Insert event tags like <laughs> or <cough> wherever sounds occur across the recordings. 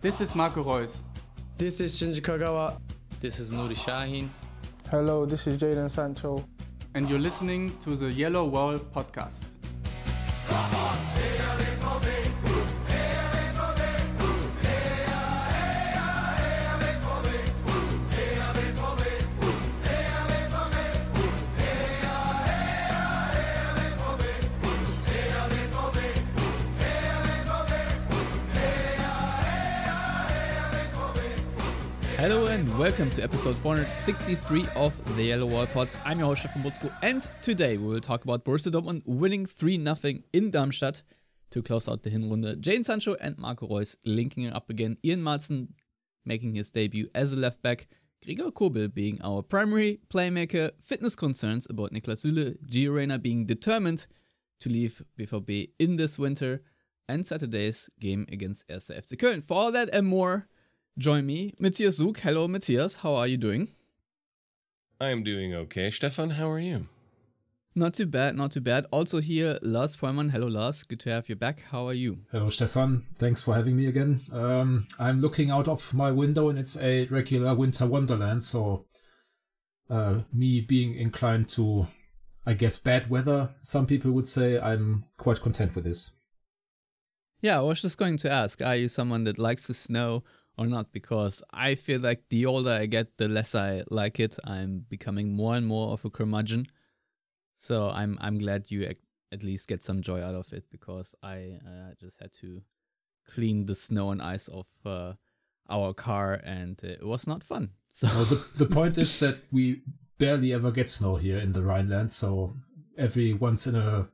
This is Marco Reus. This is Shinji Kagawa. This is Nuri Shahin. Hello, this is Jadon Sancho. And you're listening to the Yellow Wall podcast. Hello and welcome to episode 463 of the Yellow Wall Pod. I'm your host Stefan Buczko and today we will talk about Borussia Dortmund winning 3-0 in Darmstadt to close out the Hinrunde. Jadon Sancho and Marco Reus linking up again. Ian Maatsen making his debut as a left back. Gregor Kobel being our primary playmaker. Fitness concerns about Niklas Süle. Gio Reyna being determined to leave BVB in this winter. And Saturday's game against 1. FC Köln. For all that and more, join me, Matthias Suuck. Hello, Matthias. How are you doing? I am doing okay. Stefan, how are you? Not too bad, not too bad. Also here, Lars Pollmann. Hello, Lars. Good to have you back. How are you? Hello, Stefan. Thanks for having me again. Um, I'm looking out of my window and it's a regular winter wonderland. So, uh, me being inclined to, I guess, bad weather, some people would say, I'm quite content with this. Yeah, I was just going to ask, are you someone that likes the snow or not? Because I feel like the older I get, the less I like it. I'm becoming more and more of a curmudgeon. So I'm I'm glad you at least get some joy out of it because I uh, just had to clean the snow and ice off uh, our car and it was not fun. <laughs> So the, the point is that we barely ever get snow here in the Rhineland. So every once in a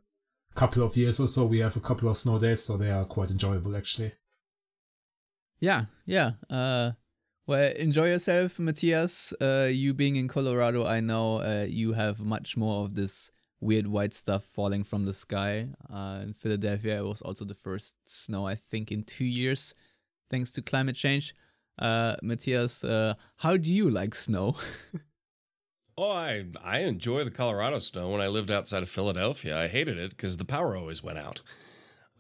couple of years or so, we have a couple of snow days, so they are quite enjoyable actually. Yeah, yeah. Uh, well, enjoy yourself, Matthias. Uh, you being in Colorado, I know uh, you have much more of this weird white stuff falling from the sky. Uh, in Philadelphia, it was also the first snow, I think, in two years, thanks to climate change. Uh, Matthias, uh, how do you like snow? <laughs> oh, I I enjoy the Colorado snow. When I lived outside of Philadelphia, I hated it because the power always went out.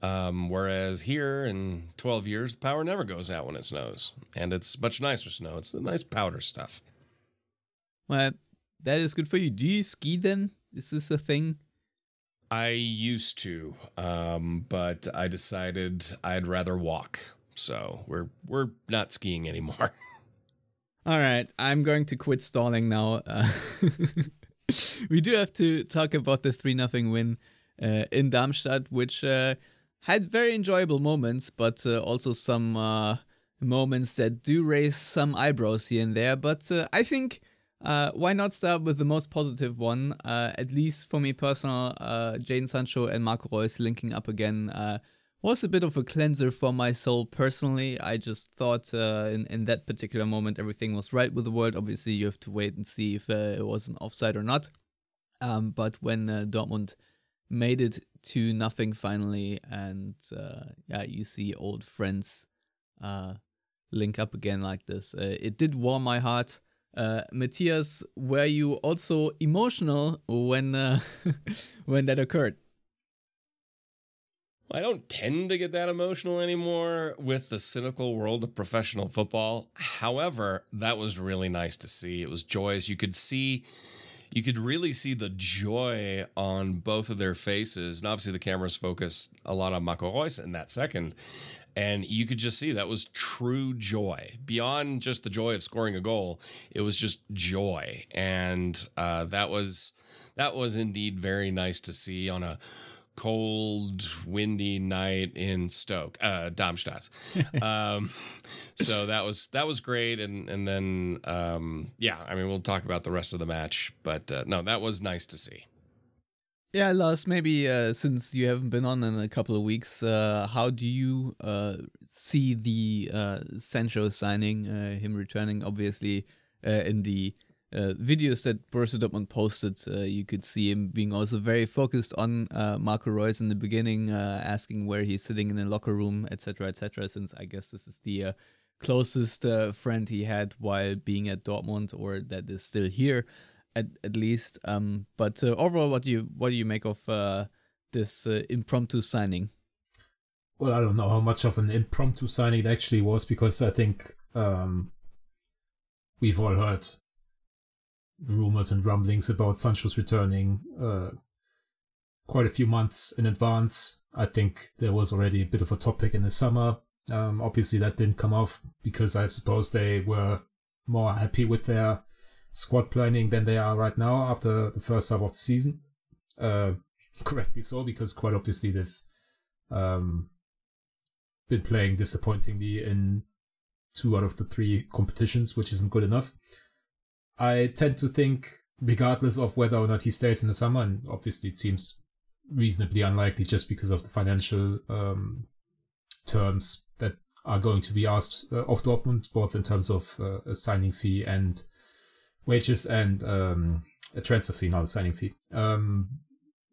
Um, whereas here in 12 years, the power never goes out when it snows. And it's much nicer snow. It's the nice powder stuff. Well, that is good for you. Do you ski then? Is this a thing? I used to, um, but I decided I'd rather walk. So we're we're not skiing anymore. <laughs> All right, I'm going to quit stalling now. Uh, <laughs> we do have to talk about the three nothing win uh, in Darmstadt, which uh, had very enjoyable moments, but uh, also some uh, moments that do raise some eyebrows here and there. But uh, I think uh, why not start with the most positive one? Uh, at least for me personal, uh, Jadon Sancho and Marco Reus linking up again was a bit of a cleanser for my soul personally. I just thought in, in that particular moment everything was right with the world. Obviously, you have to wait and see if it was an offside or not. Um, but when Dortmund made it to nothing finally, and uh, yeah, you see old friends uh, link up again like this. Uh, it did warm my heart. Uh, Matthias, were you also emotional when uh, <laughs> when that occurred? I don't tend to get that emotional anymore with the cynical world of professional football. However, that was really nice to see. It was joyous. You could see you could really see the joy on both of their faces. And obviously, the cameras focused a lot on Marco Reus in that second. And you could just see that was true joy beyond just the joy of scoring a goal. It was just joy. And uh, that was that was indeed very nice to see on a cold, windy night in Stoke, uh, Darmstadt. <laughs> um, so that was that was great, and and then um, yeah, I mean we'll talk about the rest of the match, but uh, no, that was nice to see. Yeah, Lars, maybe uh, since you haven't been on in a couple of weeks, uh, how do you uh, see the uh, Sancho signing, uh, him returning, obviously, uh, in the uh, videos that Borussia Dortmund posted, uh, you could see him being also very focused on uh, Marco Reus in the beginning, uh, asking where he's sitting in the locker room, etc., etc. Since I guess this is the uh, closest friend he had while being at Dortmund, or that is still here, at at least. Um, but overall, what do you what do you make of this impromptu signing? well, I don't know how much of an impromptu signing it actually was because I think um, we've all heard rumors and rumblings about Sancho's returning uh, quite a few months in advance. I think there was already a bit of a topic in the summer. Um, obviously, that didn't come off because I suppose they were more happy with their squad planning than they are right now after the first half of the season. Uh, <laughs> correctly so, because quite obviously they've um, been playing disappointingly in two out of the three competitions, which isn't good enough. I tend to think, regardless of whether or not he stays in the summer, and obviously it seems reasonably unlikely just because of the financial um, terms that are going to be asked uh, of Dortmund, both in terms of uh, a signing fee and wages and um, a transfer fee, not a signing fee. Um,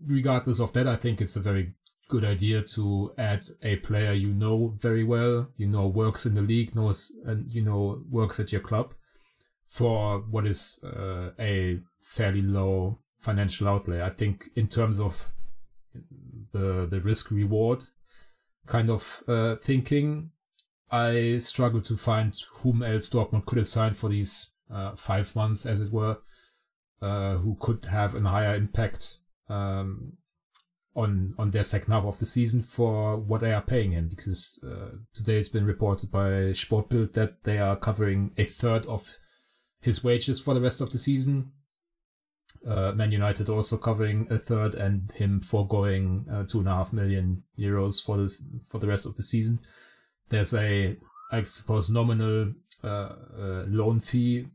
regardless of that, I think it's a very good idea to add a player you know very well, you know works in the league, knows and you know works at your club for what is uh, a fairly low financial outlay. I think in terms of the the risk reward kind of uh, thinking, I struggle to find whom else Dortmund could have signed for these uh, five months, as it were, uh, who could have a higher impact um, on on their second half of the season for what they are paying him. Because uh, today it's been reported by Sportbild that they are covering a third of his wages for the rest of the season. Uh, Man United also covering a third, and him foregoing uh, two and a half million euros for this for the rest of the season. There's a, I suppose, nominal uh, uh loan fee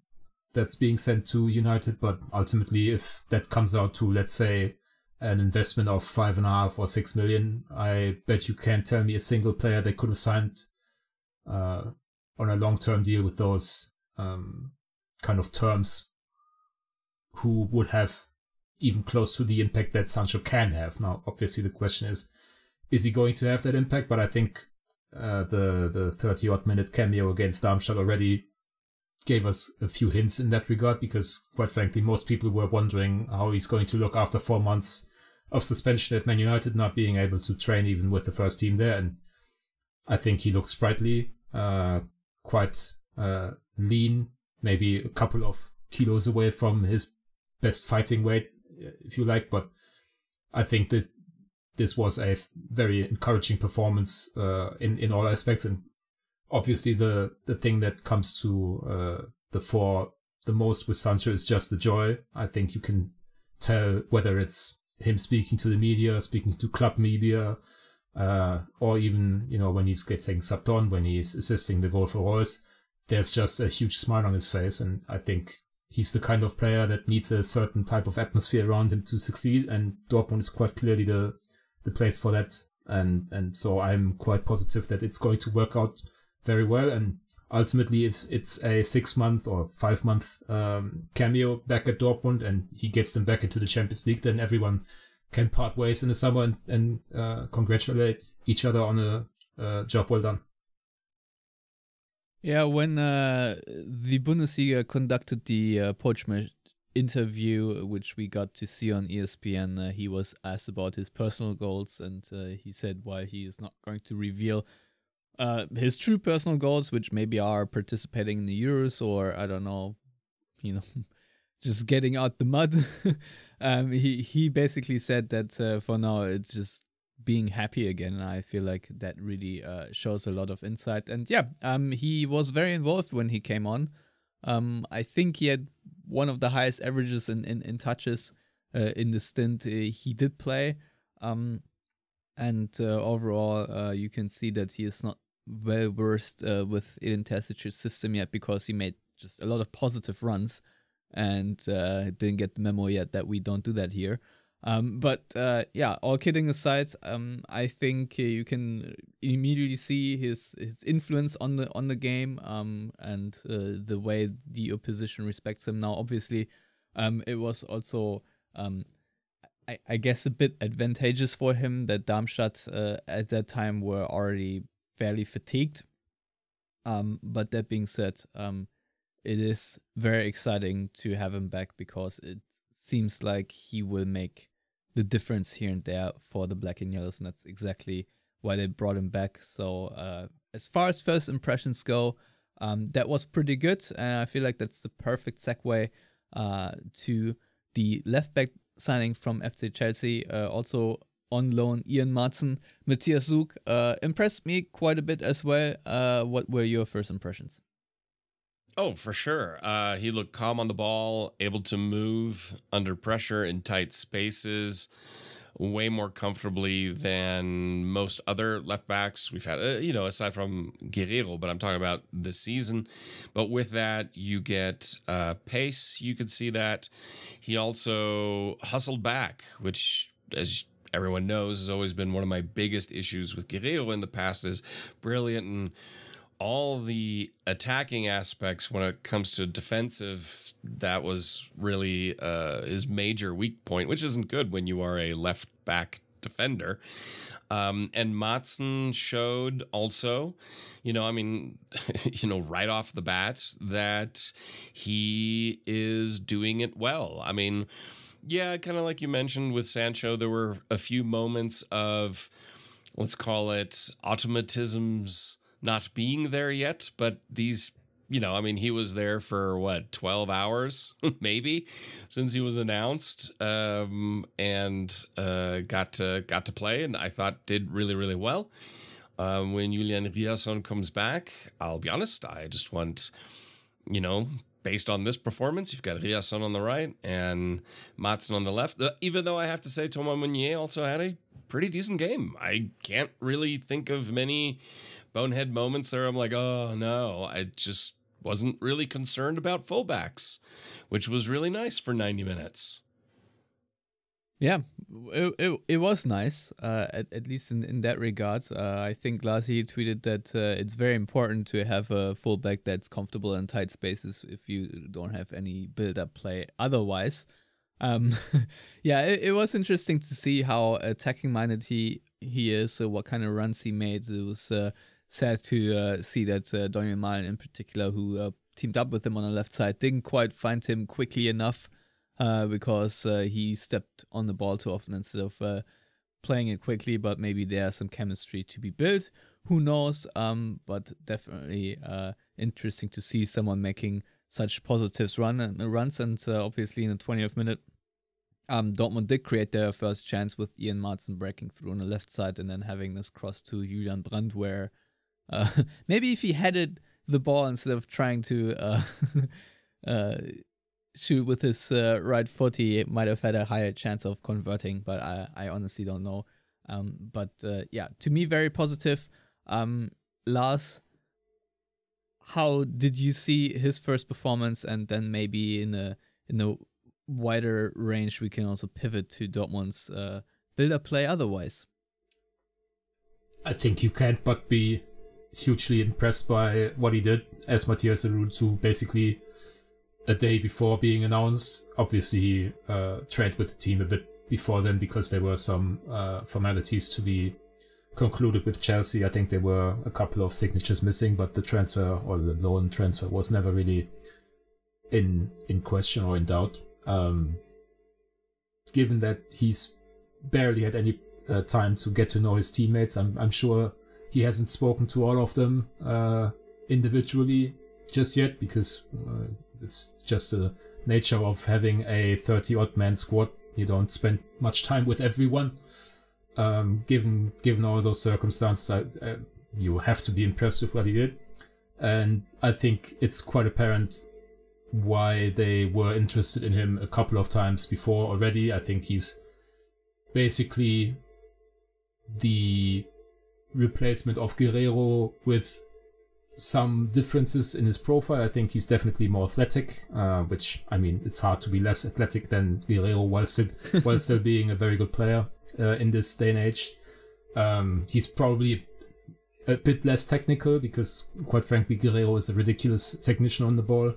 that's being sent to United, but ultimately, if that comes out to let's say an investment of five and a half or six million, I bet you can't tell me a single player they could have signed uh, on a long term deal with those um, kind of terms who would have even close to the impact that Sancho can have. Now, obviously, the question is, is he going to have that impact? But I think uh, the the 30 odd minute cameo against Darmstadt already gave us a few hints in that regard because, quite frankly, most people were wondering how he's going to look after four months of suspension at Man United, not being able to train even with the first team there. And I think he looked sprightly, uh, quite uh, lean, maybe a couple of kilos away from his best fighting weight, if you like. But I think this this was a very encouraging performance uh, in in all aspects, and obviously the the thing that comes to uh, the fore the most with Sancho is just the joy. I think you can tell whether it's him speaking to the media, speaking to club media, uh, or even you know when he's getting subbed on, when he's assisting the goal for Reus there's just a huge smile on his face. And I think he's the kind of player that needs a certain type of atmosphere around him to succeed. And Dortmund is quite clearly the, the place for that. And, and so I'm quite positive that it's going to work out very well. And ultimately, if it's a six month or five month um, cameo back at Dortmund and he gets them back into the Champions League, then everyone can part ways in the summer and, and uh, congratulate each other on a job well done. Yeah, when uh, the Bundesliga conducted the uh, Pochmer interview, which we got to see on ESPN, uh, he was asked about his personal goals, and uh, he said why he is not going to reveal uh, his true personal goals, which maybe are participating in the Euros or I don't know, you know, <laughs> just getting out the mud. <laughs> um, he he basically said that uh, for now it's just being happy again. And I feel like that really uh, shows a lot of insight. And yeah, um, he was very involved when he came on. Um, I think he had one of the highest averages in, in, in touches uh, in the stint uh, he did play. Um, and uh, overall, uh, you can see that he is not well versed uh, with Terzic's system yet because he made just a lot of positive runs and didn't get the memo yet that we don't do that here. Um, but uh, yeah, all kidding aside, um, I think uh, you can immediately see his his influence on the on the game um, and uh, the way the opposition respects him. Now, obviously, um, it was also um, I, I, guess a bit advantageous for him that Darmstadt uh, at that time were already fairly fatigued. Um, but that being said, it is very exciting to have him back because it seems like he will make the difference here and there for the black and yellows, and that's exactly why they brought him back. So uh, as far as first impressions go, um, that was pretty good, and I feel like that's the perfect segue uh, to the left back signing from FC Chelsea. Uh, also on loan, Ian Maatsen, Matthias Suuck uh, impressed me quite a bit as well. Uh, what were your first impressions? Oh, for sure. Uh, he looked calm on the ball, able to move under pressure in tight spaces way more comfortably than most other left backs we've had, uh, you know, aside from Guerreiro, but I'm talking about this season. But with that, you get uh, pace. You could see that. He also hustled back, which, as everyone knows, has always been one of my biggest issues with Guerreiro in the past, is brilliant and all the attacking aspects when it comes to defensive that was really uh, his major weak point which isn't good when you are a left back defender um, and Maatsen showed also, you know, I mean, <laughs> you know, right off the bat that he is doing it well. I mean, yeah, kind of like you mentioned with Sancho, there were a few moments of, let's call it automatisms not being there yet, but these you know, I mean, he was there for what, 12 hours, <laughs> maybe, since he was announced, um, and uh, got to got to play, and I thought did really, really well. Um, when Julian Ryerson comes back, I'll be honest, I just want, you know, based on this performance, you've got Riasson on the right and Maatsen on the left. Even though I have to say, Thomas Meunier also had a pretty decent game. I can't really think of many bonehead moments there. I'm like, oh no, I just wasn't really concerned about fullbacks, which was really nice for 90 minutes. Yeah, it, it, it was nice, uh, at, at least in, in that regard. Uh, I think Lassi tweeted that uh, it's very important to have a fullback that's comfortable in tight spaces if you don't have any build up play otherwise. Um, <laughs> yeah, it, it was interesting to see how attacking minded he, he is, so what kind of runs he made. It was uh, sad to uh, see that uh, Daniel in particular, who uh, teamed up with him on the left side, didn't quite find him quickly enough uh, because uh, he stepped on the ball too often instead of uh, playing it quickly. But maybe there's some chemistry to be built. Who knows? Um, but definitely uh, interesting to see someone making such positives run and runs, and obviously in the 20th minute. Um, Dortmund did create their first chance with Ian Maatsen breaking through on the left side and then having this cross to Julian Brandt where uh, <laughs> maybe if he headed the ball instead of trying to uh, <laughs> uh, shoot with his uh, right foot, he might have had a higher chance of converting. But I, I honestly don't know. Um, but uh, yeah, to me, very positive. Um, Lars, how did you see his first performance, and then maybe in a in a wider range, we can also pivot to Dortmund's uh, build-up play. Otherwise, I think you can't but be hugely impressed by what he did, as Matthias to, basically a day before being announced. Obviously, he uh, trained with the team a bit before then because there were some uh, formalities to be concluded with Chelsea. I think there were a couple of signatures missing, but the transfer or the loan transfer was never really in in question or in doubt. Um, given that he's barely had any uh, time to get to know his teammates, I'm I'm sure he hasn't spoken to all of them uh, individually just yet because uh, it's just the nature of having a 30 odd man squad. You don't spend much time with everyone. Um, given given all those circumstances, I, uh, you have to be impressed with what he did, and I think it's quite apparent why they were interested in him a couple of times before already. I think he's basically the replacement of Guerreiro with some differences in his profile. I think he's definitely more athletic, uh, which I mean, it's hard to be less athletic than Guerreiro while still <laughs> while still being a very good player uh, in this day and age. Um, he's probably a bit less technical because, quite frankly, Guerreiro is a ridiculous technician on the ball.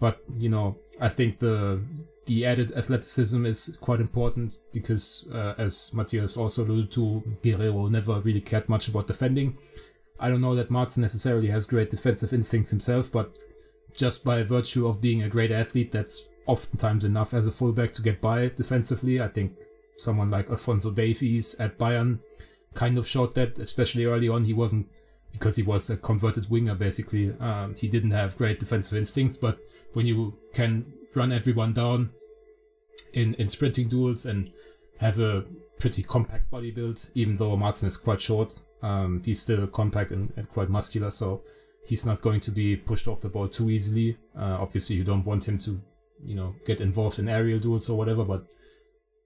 But you know, I think the the added athleticism is quite important because, uh, as Matthias also alluded to, Guerreiro never really cared much about defending. I don't know that Maatsen necessarily has great defensive instincts himself, but just by virtue of being a great athlete, that's oftentimes enough as a fullback to get by defensively. I think someone like Alphonso Davies at Bayern kind of showed that, especially early on. He wasn't because he was a converted winger basically. Um, he didn't have great defensive instincts, but when you can run everyone down in in sprinting duels and have a pretty compact body build, even though Maatsen is quite short, um, he's still compact and, and, quite muscular, so he's not going to be pushed off the ball too easily. Uh, obviously, you don't want him to, you know, get involved in aerial duels or whatever, but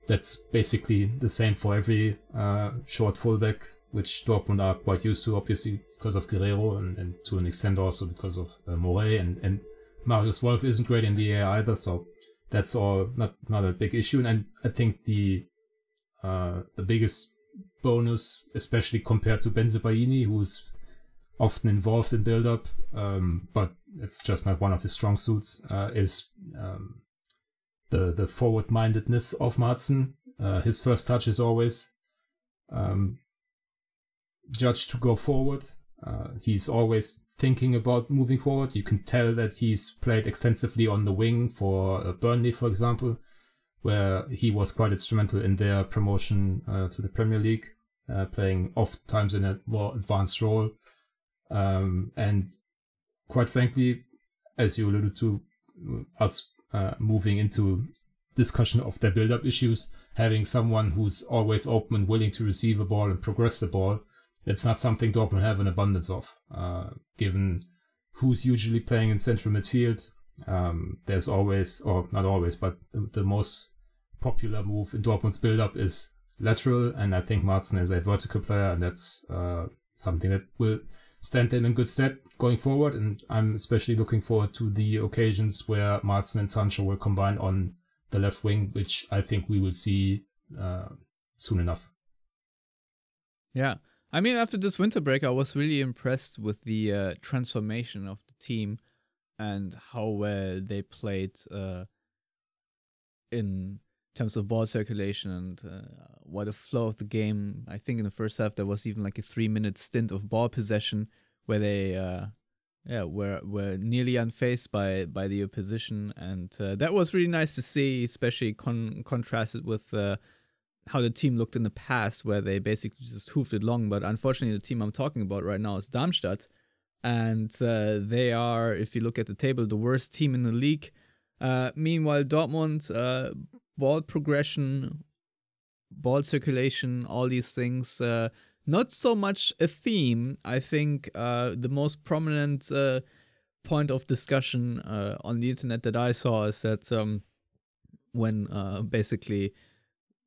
that's basically the same for every uh, short fullback, which Dortmund are quite used to, obviously, because of Guerreiro and, and to an extent also because of uh, Morey and, and Marius Wolf isn't great in the air either, so that's all not not a big issue. And I think the uh, the biggest bonus, especially compared to Bensebaini, who's often involved in build up, um, but it's just not one of his strong suits, uh, is um, the the forward mindedness of Maatsen. Uh, his first touch is always um, judged to go forward. Uh, he's always thinking about moving forward. You can tell that he's played extensively on the wing for uh, Burnley, for example, where he was quite instrumental in their promotion uh, to the Premier League, uh, playing oftentimes in a more advanced role. Um, and quite frankly, as you alluded to, us uh, moving into discussion of their build-up issues, having someone who's always open and willing to receive a ball and progress the ball it's not something Dortmund have an abundance of, uh, given who's usually playing in central midfield. Um, there's always, or not always, but the most popular move in Dortmund's build-up is lateral, and I think Maatsen is a vertical player, and that's uh, something that will stand them in good stead going forward. And I'm especially looking forward to the occasions where Maatsen and Sancho will combine on the left wing, which I think we will see uh, soon enough. Yeah, I mean, after this winter break, I was really impressed with the uh, transformation of the team and how well they played uh, in terms of ball circulation and uh, what a flow of the game. I think in the first half there was even like a three-minute stint of ball possession where they, uh, yeah, were were nearly unfazed by by the opposition, and uh, that was really nice to see, especially con- contrasted with uh, how the team looked in the past, where they basically just hoofed it long. But unfortunately, the team I'm talking about right now is Darmstadt, and uh, they are, if you look at the table, the worst team in the league. Uh, meanwhile, Dortmund, uh, ball progression, ball circulation, all these things, uh, not so much a theme. I think uh, the most prominent uh, point of discussion on the internet that I saw is that um, when basically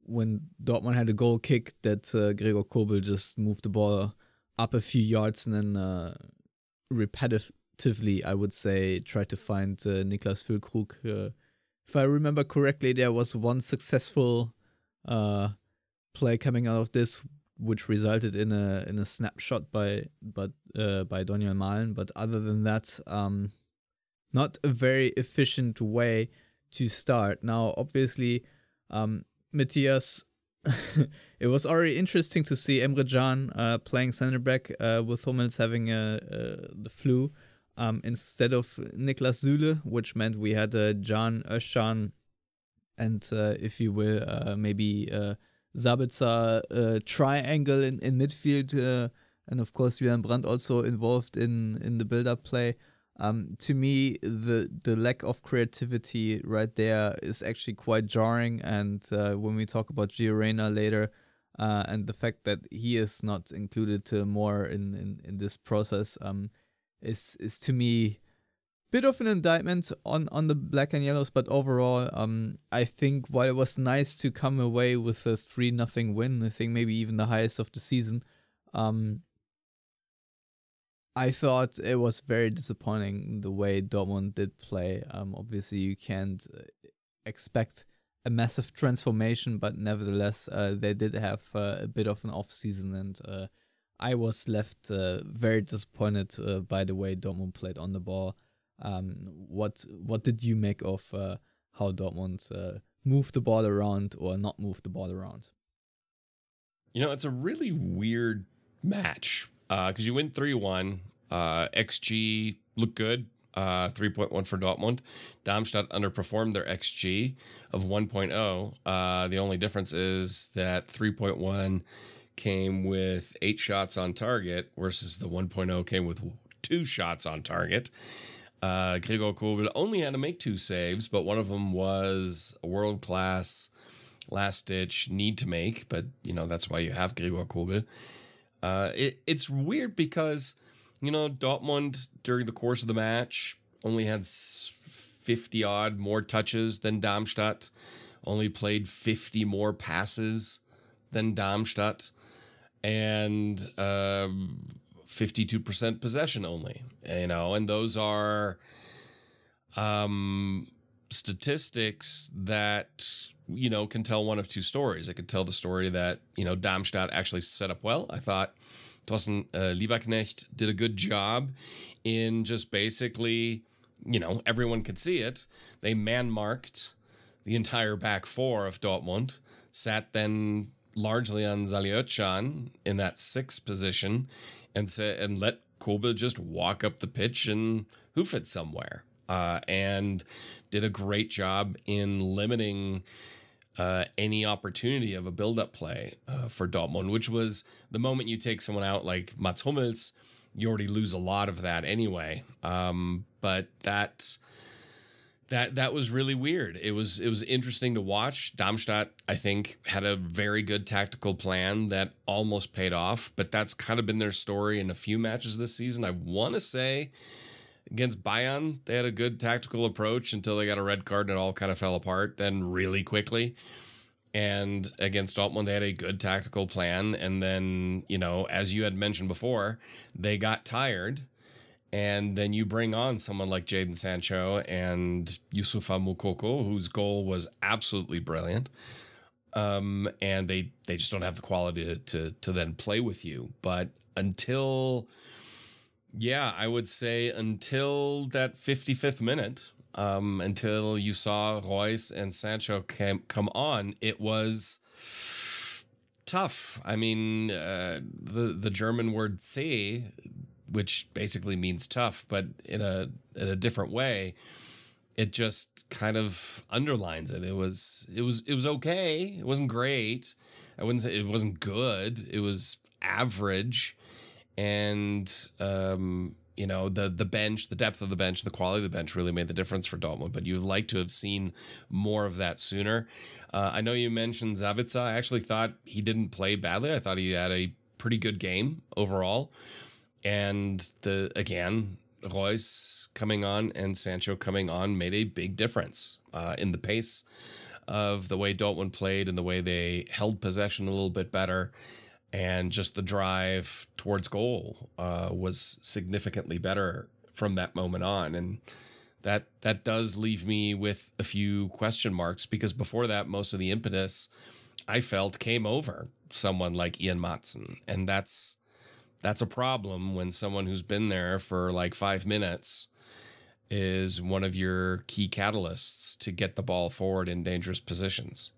when Dortmund had a goal kick that Gregor Kobel just moved the ball up a few yards and then repetitively, I would say, try to find uh, Niklas Füllkrug. Uh, if I remember correctly, there was one successful uh, play coming out of this, which resulted in a in a snapshot by but uh, by Donyell Malen. But other than that, um, not a very efficient way to start. Now, obviously, um, Matthias, it was already interesting to see Emre Can uh, playing center back uh, with Hummels having uh, uh, the flu um, instead of Niklas Süle, which meant we had uh, Can Özcan and, uh, if you will, maybe Sabitzer triangle in, in midfield. and of course, Julian Brandt also involved in, in the build up play. Um, to me, the the lack of creativity right there is actually quite jarring. And uh, when we talk about Gio Reyna later, uh, and the fact that he is not included uh, more in, in, in this process, um, is is to me a bit of an indictment on on the black and yellows. But overall, um, I think while it was nice to come away with a three nothing win, I think maybe even the highest of the season. Um, I thought it was very disappointing the way Dortmund did play. Um, obviously, you can't uh, expect a massive transformation, but nevertheless, uh, they did have uh, a bit of an off season, and uh, I was left uh, very disappointed uh, by the way Dortmund played on the ball. Um, what what did you make of how Dortmund moved the ball around or not moved the ball around? You know, it's a really weird match because uh, you win 3 1. Uh, XG looked good, uh, 3.1 for Dortmund. Darmstadt underperformed their XG of 1.0. Uh, the only difference is that 3.1 came with eight shots on target versus the 1.0 came with two shots on target. Uh, Gregor Kobel only had to make two saves, but one of them was a world class last ditch need to make. But you know that's why you have Gregor Kobel. Uh, it, it's weird because you know Dortmund during the course of the match only had 50 odd more touches than Darmstadt, only played 50 more passes than Darmstadt, and um, 52% possession only, you know, and those are um, statistics that, you know, can tell one of two stories. It could tell the story that, you know, Darmstadt actually set up well. I thought Thorsten uh, Lieberknecht did a good job in just basically, you know, everyone could see it. They man marked the entire back four of Dortmund, sat then largely on Salih Özcan in that sixth position, and say and let Kobel just walk up the pitch and hoof it somewhere. Uh, and did a great job in limiting uh, any opportunity of a build-up play uh, for Dortmund, which was the moment you take someone out like Mats Hummels, you already lose a lot of that anyway. Um, but that that that was really weird. It was it was interesting to watch. Darmstadt, I think, had a very good tactical plan that almost paid off, but that's kind of been their story in a few matches this season. I want to say against Bayern, they had a good tactical approach until they got a red card and it all kind of fell apart then really quickly. And against Dortmund, they had a good tactical plan. And then, you know, as you had mentioned before, they got tired and then you bring on someone like Jadon Sancho and Youssoufa Moukoko, whose goal was absolutely brilliant. Um, and they they just don't have the quality to, to to then play with you. But until yeah, I would say until that 55th minute, um, until you saw Reus and Sancho came, come on, it was tough. I mean, uh, the the German word "zäh" which basically means tough, but in a in a different way. It just kind of underlines it. It was it was it was okay. It wasn't great. I wouldn't say it wasn't good. It was average, and um, you know the the bench, the depth of the bench, the quality of the bench really made the difference for Dortmund. But you'd like to have seen more of that sooner. Uh, I know you mentioned Sabitzer. I actually thought he didn't play badly. I thought he had a pretty good game overall and the again Reus coming on and Sancho coming on made a big difference uh, in the pace of the way Dortmund played and the way they held possession a little bit better, and just the drive towards goal uh, was significantly better from that moment on, and that that does leave me with a few question marks because before that, most of the impetus I felt came over someone like Ian Maatsen, and that's that's a problem when someone who's been there for like five minutes is one of your key catalysts to get the ball forward in dangerous positions.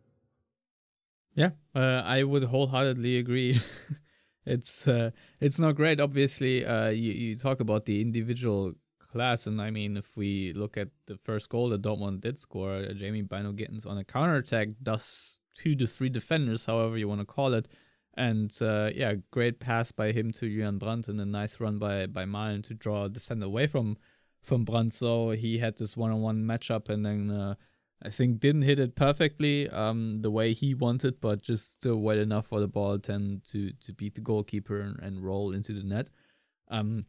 Yeah, uh, I would wholeheartedly agree. <laughs> it's uh, it's not great. Obviously, uh, you you talk about the individual class, and I mean, if we look at the first goal that Dortmund did score, uh, Jamie Bynoe-Gittens on a counter attack does two to three defenders, however you want to call it, and uh, yeah, great pass by him to Julian Brandt and a nice run by by Malen to draw a defender away from from Brandt. So he had this one-on-one matchup, and then uh, I think didn't hit it perfectly um, the way he wanted, but just still well enough for the ball then to to beat the goalkeeper and, and roll into the net. Um,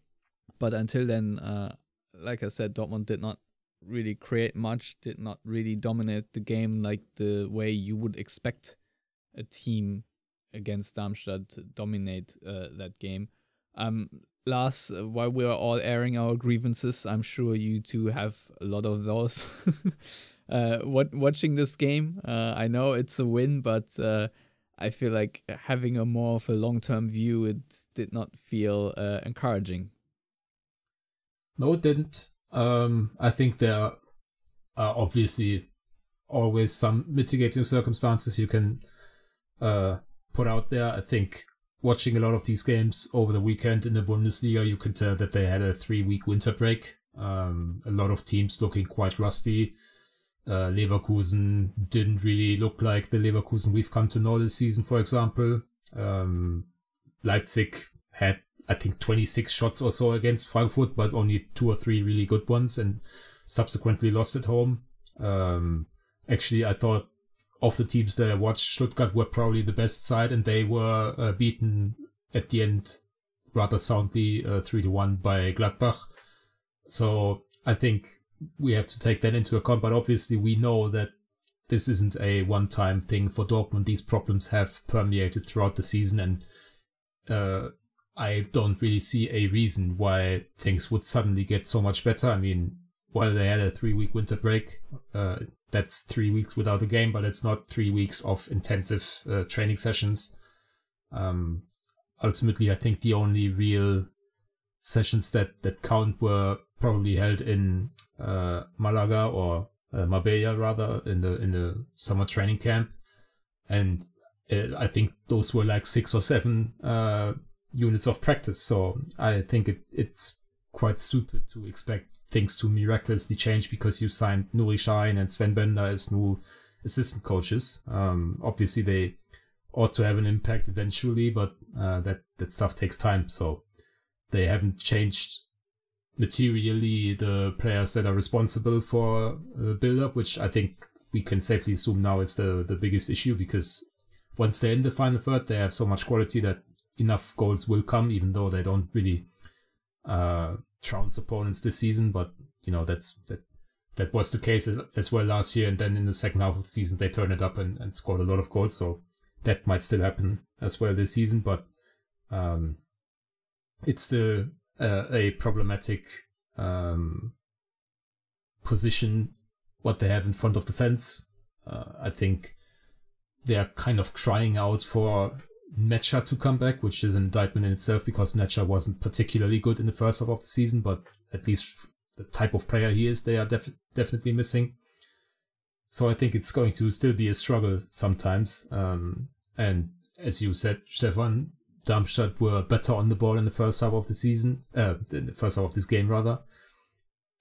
but until then, uh, like I said, Dortmund did not really create much, did not really dominate the game like the way you would expect a team against Darmstadt to dominate uh, that game. Um, Lars, uh, while we are all airing our grievances, I'm sure you two have a lot of those. <laughs> uh, what watching this game, uh, I know it's a win, but uh, I feel like having a more of a long-term view, it did not feel uh, encouraging. No, it didn't. Um, I think there are obviously always some mitigating circumstances you can uh, put out there. I think watching a lot of these games over the weekend in the Bundesliga, you could tell that they had a three week winter break. Um, a lot of teams looking quite rusty. Uh, Leverkusen didn't really look like the Leverkusen we've come to know this season, for example. Um, Leipzig had, I think, 26 shots or so against Frankfurt, but only two or three really good ones and subsequently lost at home. Um, actually, I thought of the teams that I watched, Stuttgart were probably the best side and they were uh, beaten at the end rather soundly uh, 3 to 1 by Gladbach. So I think we have to take that into account, but obviously we know that this isn't a one time thing for Dortmund. These problems have permeated throughout the season, and uh, I don't really see a reason why things would suddenly get so much better. I mean, while they had a three week winter break, uh, that's three weeks without a game, but it's not three weeks of intensive uh, training sessions. Um, ultimately, I think the only real sessions that, that count were probably held in uh, Malaga or uh, Marbella rather in the in the summer training camp, and uh, I think those were like six or seven uh, units of practice. So I think it, it's quite stupid to expect things to miraculously change because you signed Nuri Sahin and Sven Bender as new assistant coaches. Um, obviously, they ought to have an impact eventually, but uh, that that stuff takes time. So they haven't changed materially the players that are responsible for the build up, which I think we can safely assume now is the, the biggest issue because once they're in the final third, they have so much quality that enough goals will come, even though they don't really uh, trounce opponents this season. But you know that's that that was the case as well last year, and then in the second half of the season they turned it up and, and scored a lot of goals. So that might still happen as well this season, but um, it's still uh, a problematic um, position what they have in front of the fence. Uh, I think they are kind of crying out for Nmecha to come back, which is an indictment in itself because Nmecha wasn't particularly good in the first half of the season, but at least the type of player he is, they are def- definitely missing. So I think it's going to still be a struggle sometimes. Um, and as you said, Stefan, Darmstadt were better on the ball in the first half of the season, uh, in the first half of this game rather.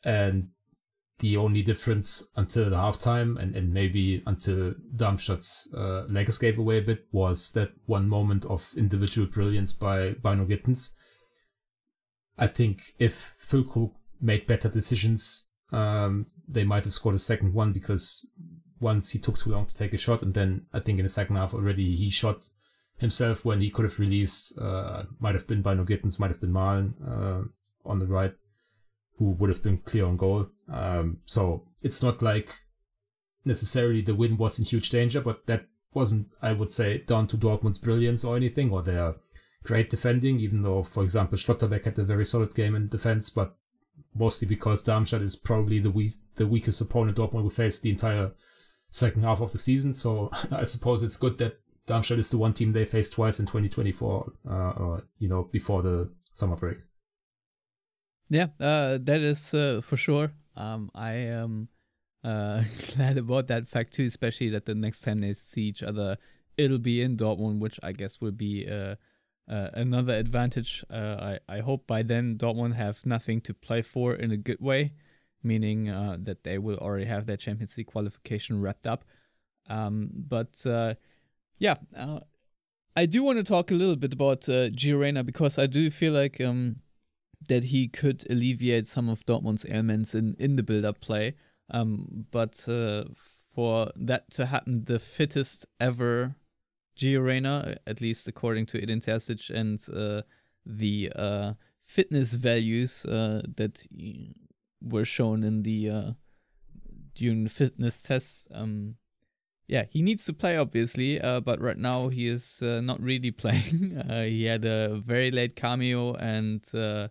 And the only difference until the halftime and, and maybe until Darmstadt's uh, legs gave away a bit was that one moment of individual brilliance by Bynoe-Gittens. I think if Füllkrug made better decisions, um, they might have scored a second one because once he took too long to take a shot, and then I think in the second half already he shot himself when he could have released, uh, might have been Bynoe-Gittens, might have been Malen uh, on the right, who would have been clear on goal. Um, so it's not like necessarily the win was in huge danger, but that wasn't, I would say, down to Dortmund's brilliance or anything, or their great defending, even though, for example, Schlotterbeck had a very solid game in defense, but mostly because Darmstadt is probably the we- the weakest opponent Dortmund will face the entire second half of the season. So <laughs> I suppose it's good that Darmstadt is the one team they faced twice in 2024, uh, or you know, before the summer break. Yeah, uh, that is uh, for sure. Um, I am uh, <laughs> glad about that fact too, especially that the next time they see each other, it'll be in Dortmund, which I guess will be uh, uh, another advantage. Uh, I I hope by then Dortmund have nothing to play for in a good way, meaning that they will already have their Champions League qualification wrapped up. Um, but yeah, uh, I do want to talk a little bit about uh, Gio Reyna because I do feel like um, that he could alleviate some of Dortmund's ailments in, in the build up play. Um, but uh, for that to happen, the fittest ever Gio Reyna, at least according to Edin Terzic and uh, the uh, fitness values uh, that were shown in the uh, during the fitness tests. Um, yeah, he needs to play obviously, uh, but right now he is uh, not really <laughs> playing. Uh, he had a very late cameo and uh,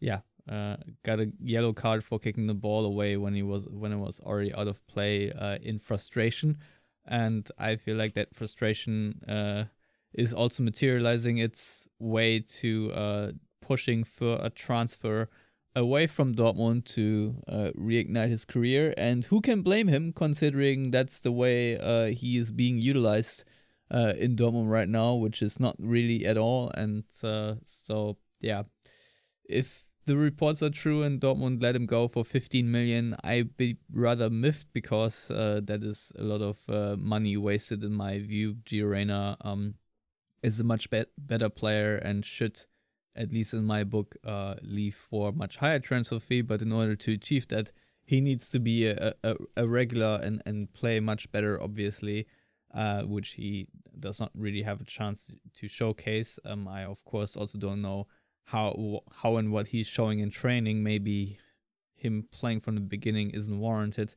yeah, uh, got a yellow card for kicking the ball away when he was when it was already out of play uh, in frustration, and I feel like that frustration is also materializing its way to pushing for a transfer away from Dortmund to uh, reignite his career. And who can blame him, considering that's the way uh, he is being utilized uh, in Dortmund right now, which is not really at all. And uh, so, yeah, if the reports are true and Dortmund let him go for 15 million, I'd be rather miffed because uh, that is a lot of uh, money wasted in my view. Gio Reyna, um, is a much be- better player and should, at least in my book, uh, leave for much higher transfer fee. But in order to achieve that, he needs to be a, a, a regular and, and play much better, obviously, uh, which he does not really have a chance to showcase. Um, I of course also don't know how how and what he's showing in training. Maybe him playing from the beginning isn't warranted.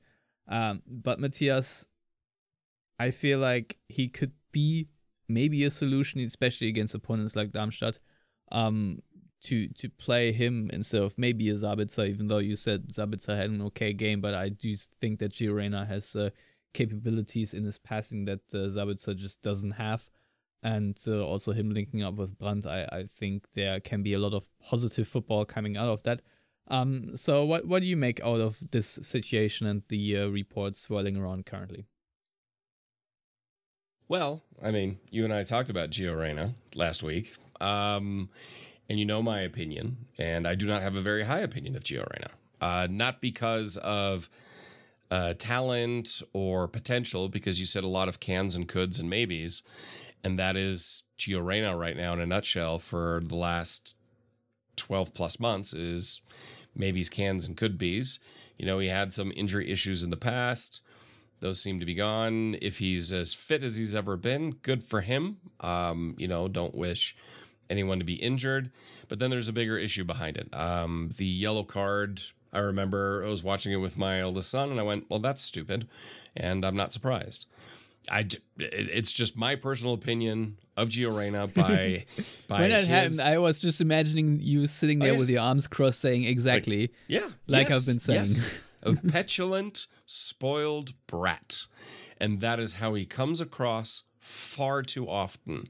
Um, but Matthias, I feel like he could be maybe a solution, especially against opponents like Darmstadt, um, to to play him instead of maybe a. Even though you said Sabitzer had an okay game, but I do think that Gio Reyna has uh, capabilities in his passing that uh, just doesn't have. And uh, also him linking up with Brandt, I, I think there can be a lot of positive football coming out of that. Um, so what what do you make out of this situation and the uh, reports swirling around currently? Well, I mean, you and I talked about Gio Reyna last week, um, and you know my opinion, and I do not have a very high opinion of Gio Reyna. Uh, not because of uh, talent or potential, because you said a lot of cans and coulds and maybes, and that is Gio Reyna right now in a nutshell for the last 12 plus months is maybes, cans, and could be's. You know, he had some injury issues in the past. Those seem to be gone. If he's as fit as he's ever been, good for him. Um, you know, don't wish anyone to be injured. But then there's a bigger issue behind it. Um, the yellow card, I remember I was watching it with my eldest son and I went, well, that's stupid. And I'm not surprised. I, it's just my personal opinion of Gio Reyna <laughs> by, by when that his, happened, I was just imagining you sitting there Oh, yeah. with your arms crossed, saying exactly like, yeah, like yes, I've been saying. yes. <laughs> a petulant, spoiled brat, and that is how he comes across far too often,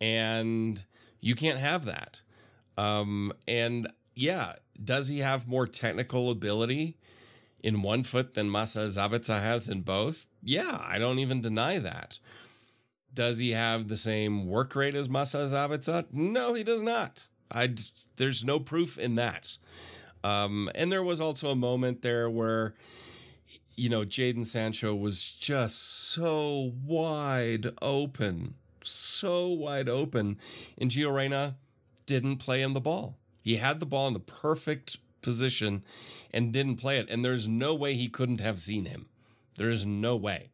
and you can't have that. Um, and yeah, does he have more technical ability? in one foot than Marcel Sabitzer has in both? Yeah, I don't even deny that. Does he have the same work rate as Marcel Sabitzer? No, he does not. I there's no proof in that. Um, and there was also a moment there where, you know, Jadon Sancho was just so wide open, so wide open, and Gio Reyna didn't play him the ball. He had the ball in the perfect position and didn't play it. And there's no way he couldn't have seen him. There is no way.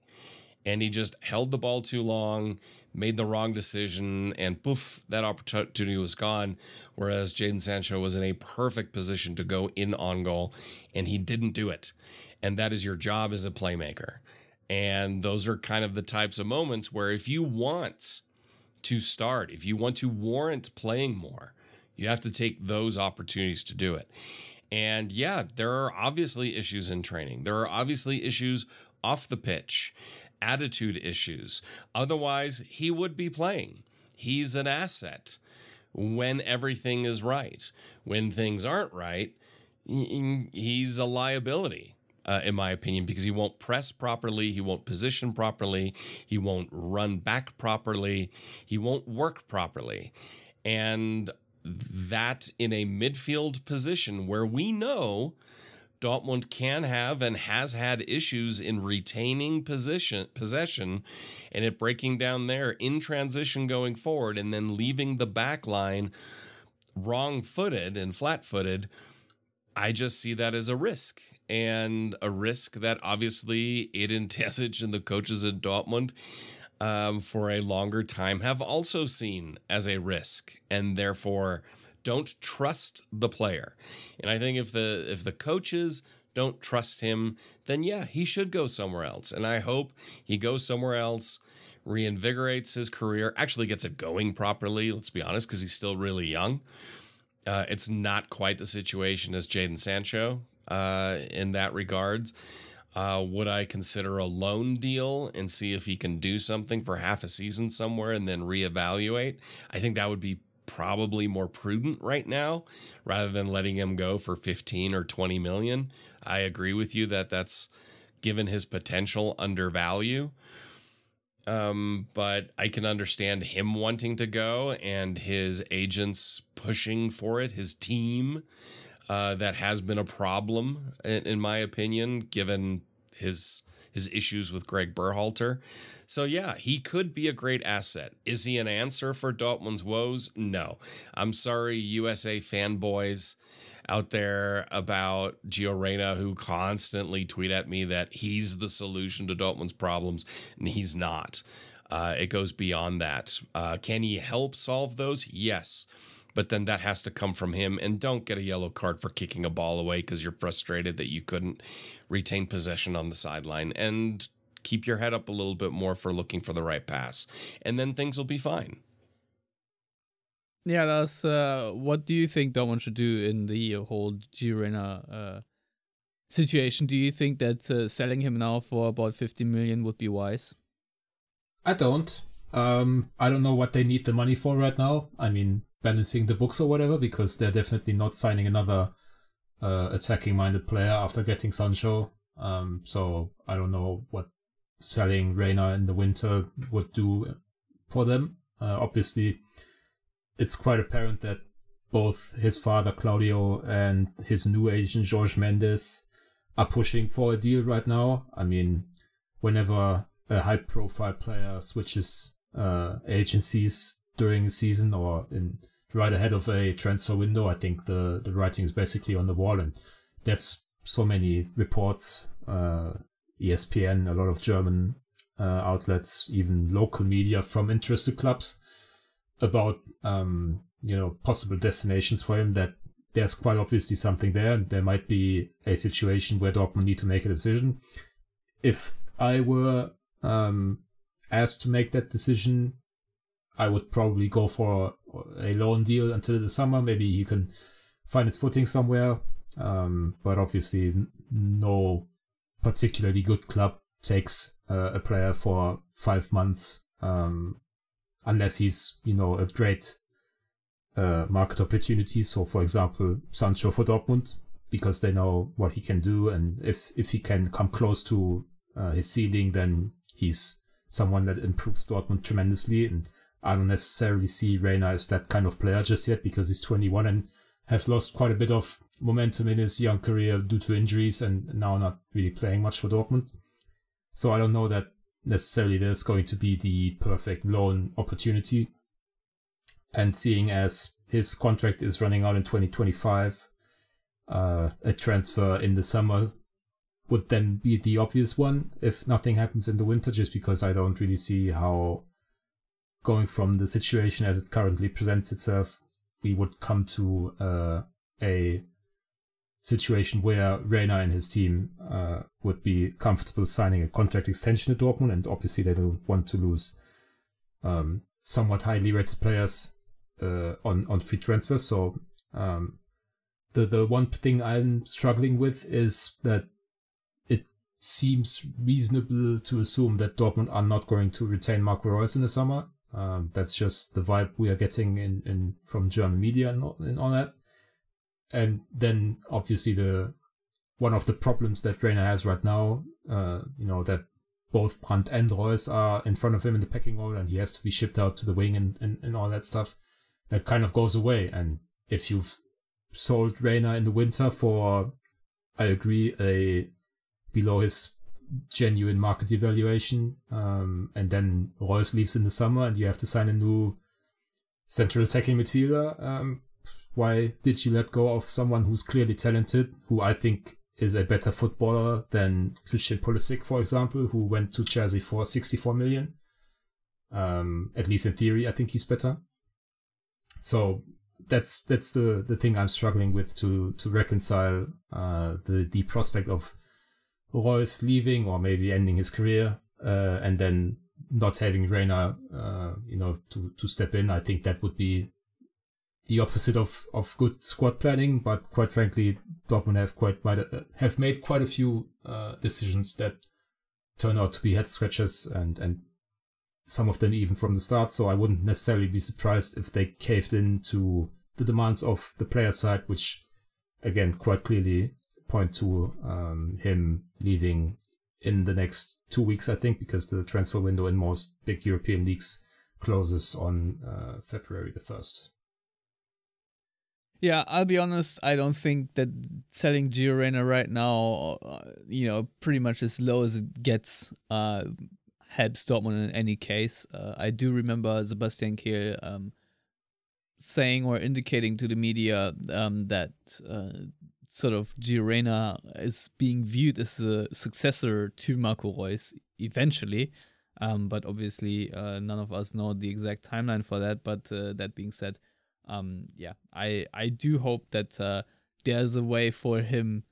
And he just held the ball too long, made the wrong decision, and poof, that opportunity was gone. Whereas Jadon Sancho was in a perfect position to go in on goal, and he didn't do it. And that is your job as a playmaker. And those are kind of the types of moments where if you want to start, if you want to warrant playing more, you have to take those opportunities to do it. And yeah, there are obviously issues in training. There are obviously issues off the pitch, attitude issues. Otherwise, he would be playing. He's an asset when everything is right. When things aren't right, he's a liability. Uh, in my opinion, because he won't press properly, he won't position properly, he won't run back properly, he won't work properly. And that in a midfield position where we know Dortmund can have and has had issues in retaining position possession and it breaking down there in transition going forward and then leaving the back line wrong-footed and flat-footed I just see that as a risk and a risk that obviously Edin <laughs> Terzic and the coaches at Dortmund um, for a longer time have also seen as a risk and therefore don't trust the player. And I think if the if the coaches don't trust him, then yeah, he should go somewhere else. And I hope he goes somewhere else, reinvigorates his career, actually gets it going properly. Let's be honest, because he's still really young. Uh, it's not quite the situation as Jadon Sancho uh, in that regards. Uh, would I consider a loan deal and see if he can do something for half a season somewhere and then reevaluate? I think that would be probably more prudent right now rather than letting him go for 15 or 20 million. I agree with you that that's given his potential undervalue. Um, but I can understand him wanting to go and his agents pushing for it, his team. Uh, that has been a problem, in, in my opinion, given his his issues with Greg Berhalter. So yeah, he could be a great asset. Is he an answer for Dortmund's woes? No. I'm sorry, USA fanboys out there about Gio Reyna who constantly tweet at me that he's the solution to Dortmund's problems, and he's not. Uh, it goes beyond that. Uh, can he help solve those? Yes. But then that has to come from him. And don't get a yellow card for kicking a ball away because you're frustrated that you couldn't retain possession on the sideline. And keep your head up a little bit more for looking for the right pass. And then things will be fine. Yeah, that's uh, what do you think Dortmund should do in the whole Gio Reyna uh, situation? Do you think that uh, selling him now for about 50 million would be wise? I don't. Um, I don't know what they need the money for right now. I mean, balancing the books or whatever, because they're definitely not signing another uh, attacking-minded player after getting Sancho. Um, so I don't know what selling Reyna in the winter would do for them. Uh, obviously, it's quite apparent that both his father Claudio and his new agent George Mendes are pushing for a deal right now. I mean, whenever a high profile player switches uh, agencies during a season or in right ahead of a transfer window, I think the, the writing is basically on the wall. And there's so many reports, uh, ESPN, a lot of German uh, outlets, even local media from interested clubs about, um, you know, possible destinations for him that there's quite obviously something there and there might be a situation where Dortmund need to make a decision. If I were um, asked to make that decision, I would probably go for a loan deal until the summer. Maybe he can find his footing somewhere. Um, but obviously, no particularly good club takes uh, a player for five months um, unless he's, you know, a great uh, market opportunity. So, for example, Sancho for Dortmund, because they know what he can do, and if if he can come close to uh, his ceiling, then he's someone that improves Dortmund tremendously. And I don't necessarily see Reyna as that kind of player just yet because he's 21 and has lost quite a bit of momentum in his young career due to injuries and now not really playing much for Dortmund. So I don't know that necessarily there's going to be the perfect loan opportunity. And seeing as his contract is running out in 2025, uh, a transfer in the summer would then be the obvious one if nothing happens in the winter, just because I don't really see how going from the situation as it currently presents itself, we would come to uh, a situation where Reyna and his team uh, would be comfortable signing a contract extension at Dortmund, and obviously they don't want to lose um, somewhat highly rated players uh, on on free transfer. So um, the the one thing I'm struggling with is that it seems reasonable to assume that Dortmund are not going to retain Marco Reus in the summer. Um, that's just the vibe we are getting in, in from German media and all, and all that. And then obviously the one of the problems that Reyna has right now, uh, you know, that both Brandt and Reus are in front of him in the pecking order and he has to be shipped out to the wing and, and, and all that stuff, that kind of goes away. And if you've sold Reyna in the winter for, I agree, a below his genuine market evaluation. Um, and then Reus leaves in the summer and you have to sign a new central attacking midfielder. Um, why did you let go of someone who's clearly talented, who I think is a better footballer than Christian Pulisic, for example, who went to Chelsea for 64 million? Um, at least in theory, I think he's better. So that's that's the the thing I'm struggling with to to reconcile uh, the the prospect of Reus leaving or maybe ending his career, uh, and then not having Reyna, uh, you know, to, to step in, I think that would be the opposite of, of good squad planning. But quite frankly, Dortmund have quite might, uh, have made quite a few uh, decisions that turn out to be head scratches, and and some of them even from the start. So I wouldn't necessarily be surprised if they caved in to the demands of the player side, which again quite clearly point to um, him leaving in the next two weeks, I think, because the transfer window in most big European leagues closes on uh, February the 1st. Yeah, I'll be honest. I don't think that selling Gio Reyna right now, uh, you know, pretty much as low as it gets, uh, helps Dortmund in any case. Uh, I do remember Sebastian Kehl um, saying or indicating to the media um, that uh, sort of Gio Reyna is being viewed as a successor to Marco Reus eventually. Um, but obviously, uh, none of us know the exact timeline for that. But uh, that being said, um, yeah, I I do hope that uh, there's a way for him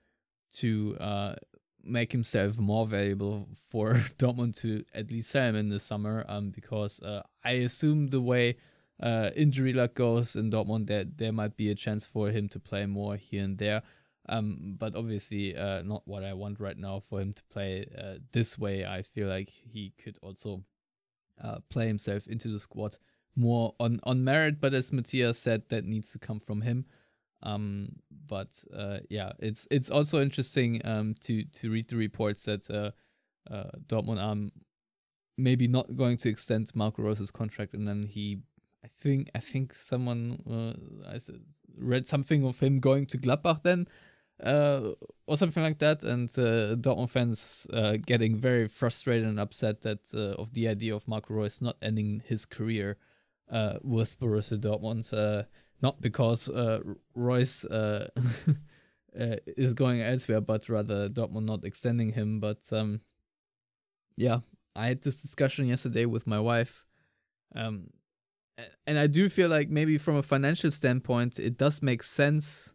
to uh, make himself more valuable for <laughs> Dortmund to at least sell him in the summer. Um, because uh, I assume the way uh, injury luck goes in Dortmund, that there might be a chance for him to play more here and there. Um, but obviously, uh, not what I want right now for him to play uh, this way. I feel like he could also uh, play himself into the squad more on on merit. But as Matthias said, that needs to come from him. Um, but uh, yeah, it's it's also interesting um, to to read the reports that uh, uh, Dortmund are maybe not going to extend Marco Reus's contract, and then he, I think I think someone uh, I read something of him going to Gladbach then. Uh, or something like that, and uh, Dortmund fans uh, getting very frustrated and upset that uh, of the idea of Marco Reus not ending his career uh, with Borussia Dortmund, uh, not because uh, uh, <laughs> uh, is going elsewhere, but rather Dortmund not extending him. But um, yeah, I had this discussion yesterday with my wife, um, and I do feel like maybe from a financial standpoint, it does make sense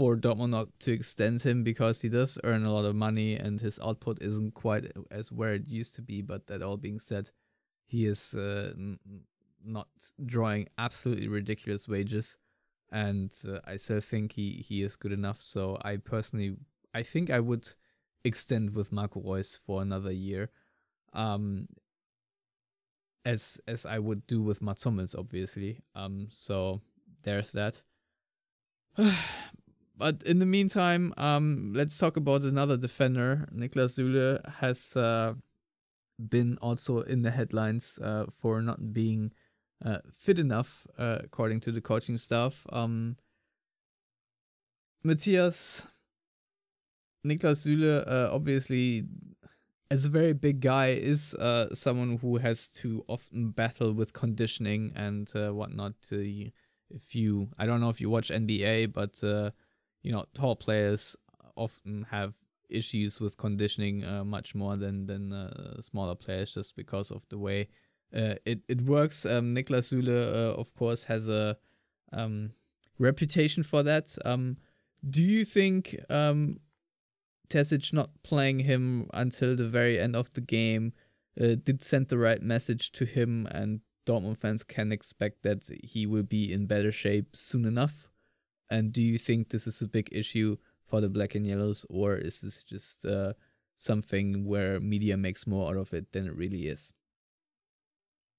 for Dortmund not to extend him because he does earn a lot of money and his output isn't quite as where it used to be. But that all being said, he is uh, not drawing absolutely ridiculous wages, and uh, I still think he he is good enough. So I personally, I think I would extend with Marco Reus for another year, um, as as I would do with Mats Hummels, obviously. Um, so there's that. <sighs> but in the meantime, um, let's talk about another defender. Niklas Süle has uh, been also in the headlines uh, for not being uh, fit enough, uh, according to the coaching staff. Um, Matthias, Niklas Süle, uh, obviously, as a very big guy, is uh, someone who has to often battle with conditioning and whatnot. if you, I don't know if you watch NBA, but you know, tall players often have issues with conditioning uh, much more than than uh, smaller players, just because of the way uh, it it works. Um, Niklas Süle, uh, of course, has a um, reputation for that. Um, do you think um, not playing him until the very end of the game uh, did send the right message to him, and Dortmund fans can expect that he will be in better shape soon enough? And do you think this is a big issue for the Black and Yellows, or is this just uh, something where media makes more out of it than it really is?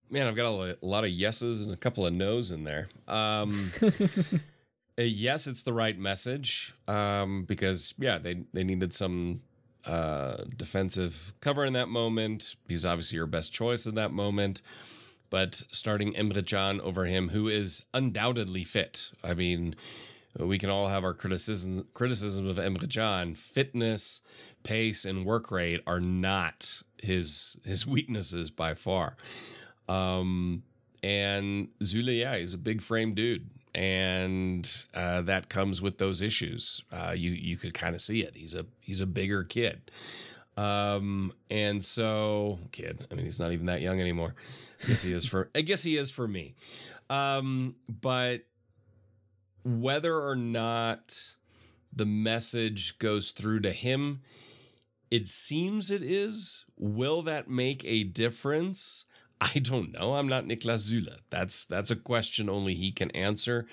Man, I've got a lot of yeses and a couple of nos in there. Um, <laughs> yes, it's the right message um, because yeah, they they needed some uh, defensive cover in that moment. He's obviously your best choice in that moment. But starting Emre Can over him, who is undoubtedly fit. I mean, we can all have our criticisms criticism of Emre Can. Fitness, pace, and work rate are not his his weaknesses by far. Um, and Süle, yeah, he's a big frame dude, and uh, that comes with those issues. Uh, you you could kind of see it. He's a he's a bigger kid, um, and so kid. I mean, he's not even that young anymore. I guess he is for. I guess he is for me. Um, but whether or not the message goes through to him, it seems it is. Will that make a difference? I don't know. I'm not Niklas Süle. That's that's a question only he can answer.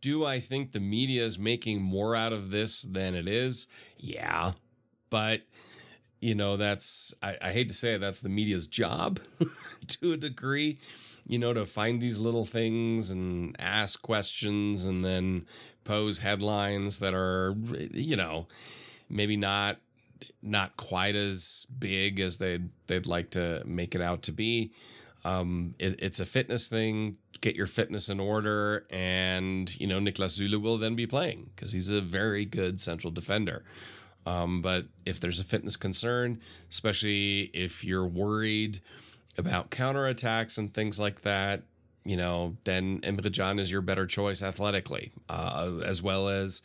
Do I think the media is making more out of this than it is? Yeah. But you know, that's I, I hate to say it, that's the media's job <laughs> to a degree. You know, to find these little things and ask questions and then pose headlines that are, you know, maybe not not quite as big as they'd they'd like to make it out to be. Um, it, it's a fitness thing. get your fitness in order, and you know Niklas Süle will then be playing because he's a very good central defender. Um, but if there's a fitness concern, especially if you're worried about counterattacks and things like that, you know, then Emre is your better choice athletically, uh, as well as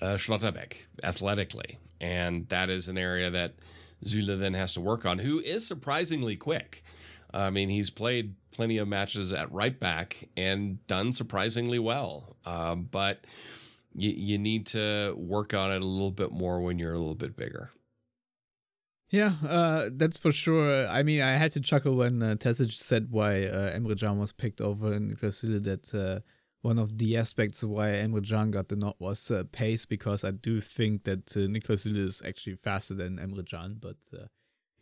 uh, Schlotterbeck athletically. And that is an area that Süle then has to work on, who is surprisingly quick. I mean, he's played plenty of matches at right back and done surprisingly well. Uh, but you, you need to work on it a little bit more when you're a little bit bigger. Yeah, uh, that's for sure. I mean, I had to chuckle when uh, said why uh, Emre Can was picked over Niklas Süle. That uh, one of the aspects why Emre Can got the nod was uh, pace, because I do think that uh, Niklas Süle is actually faster than Emre Can. But uh,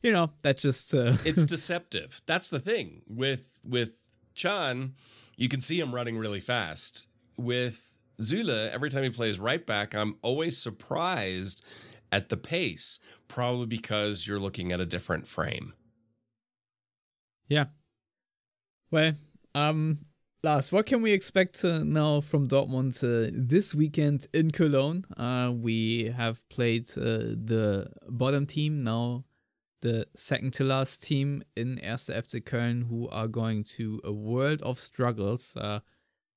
you know, that just uh, <laughs> it's deceptive. That's the thing with with Can. You can see him running really fast. With Süle, every time he plays right back, I'm always surprised at the pace, probably because you're looking at a different frame. Yeah. Well, um, Lars, what can we expect uh, now from Dortmund uh, this weekend in Cologne? Uh, we have played uh, the bottom team, now the second to last team in Erste FC Köln, who are going to a world of struggles, uh,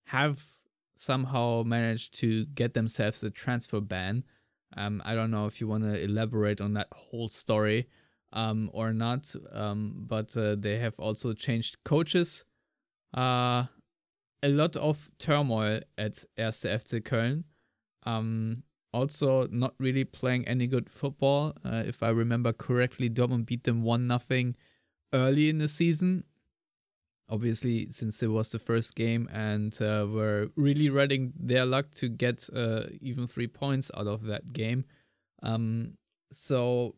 have somehow managed to get themselves a transfer ban. Um, I don't know if you want to elaborate on that whole story um, or not, um, but uh, they have also changed coaches. Uh, a lot of turmoil at Erste FC Köln. Um, also, not really playing any good football. Uh, if I remember correctly, Dortmund beat them 1 0 early in the season. Obviously, since it was the first game and uh, were really riding their luck to get uh, even three points out of that game. Um, so,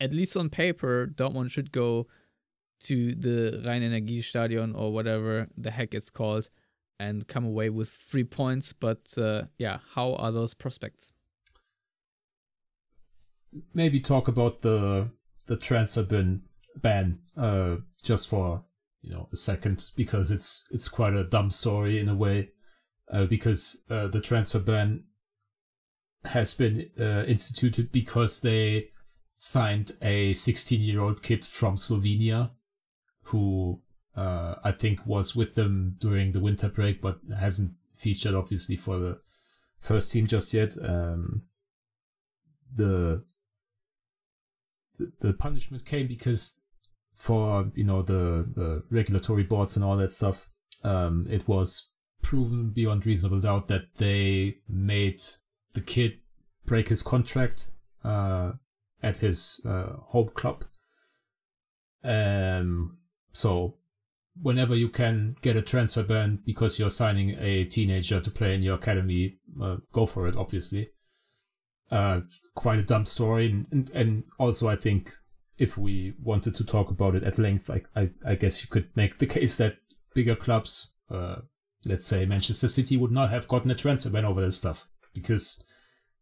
at least on paper, Dortmund should go to the Rhein-Energie-Stadion or whatever the heck it's called and come away with three points. But uh, yeah, how are those prospects? Maybe talk about the the transfer ban ban uh, just for you know a second because it's it's quite a dumb story in a way uh, because uh, the transfer ban has been uh, instituted because they signed a 16 year old kid from Slovenia who uh, I think was with them during the winter break, but hasn't featured obviously for the first team just yet. Um, the, the the punishment came because for you know the the regulatory boards and all that stuff, um, it was proven beyond reasonable doubt that they made the kid break his contract uh, at his uh, home club. Um, so whenever you can get a transfer ban because you're signing a teenager to play in your academy, uh, go for it, obviously. Uh, quite a dumb story. And, and, and, also, I think if we wanted to talk about it at length, I, I, I guess you could make the <laughs> case that bigger clubs, uh, let's say Manchester City, would not have gotten a transfer ban over this stuff because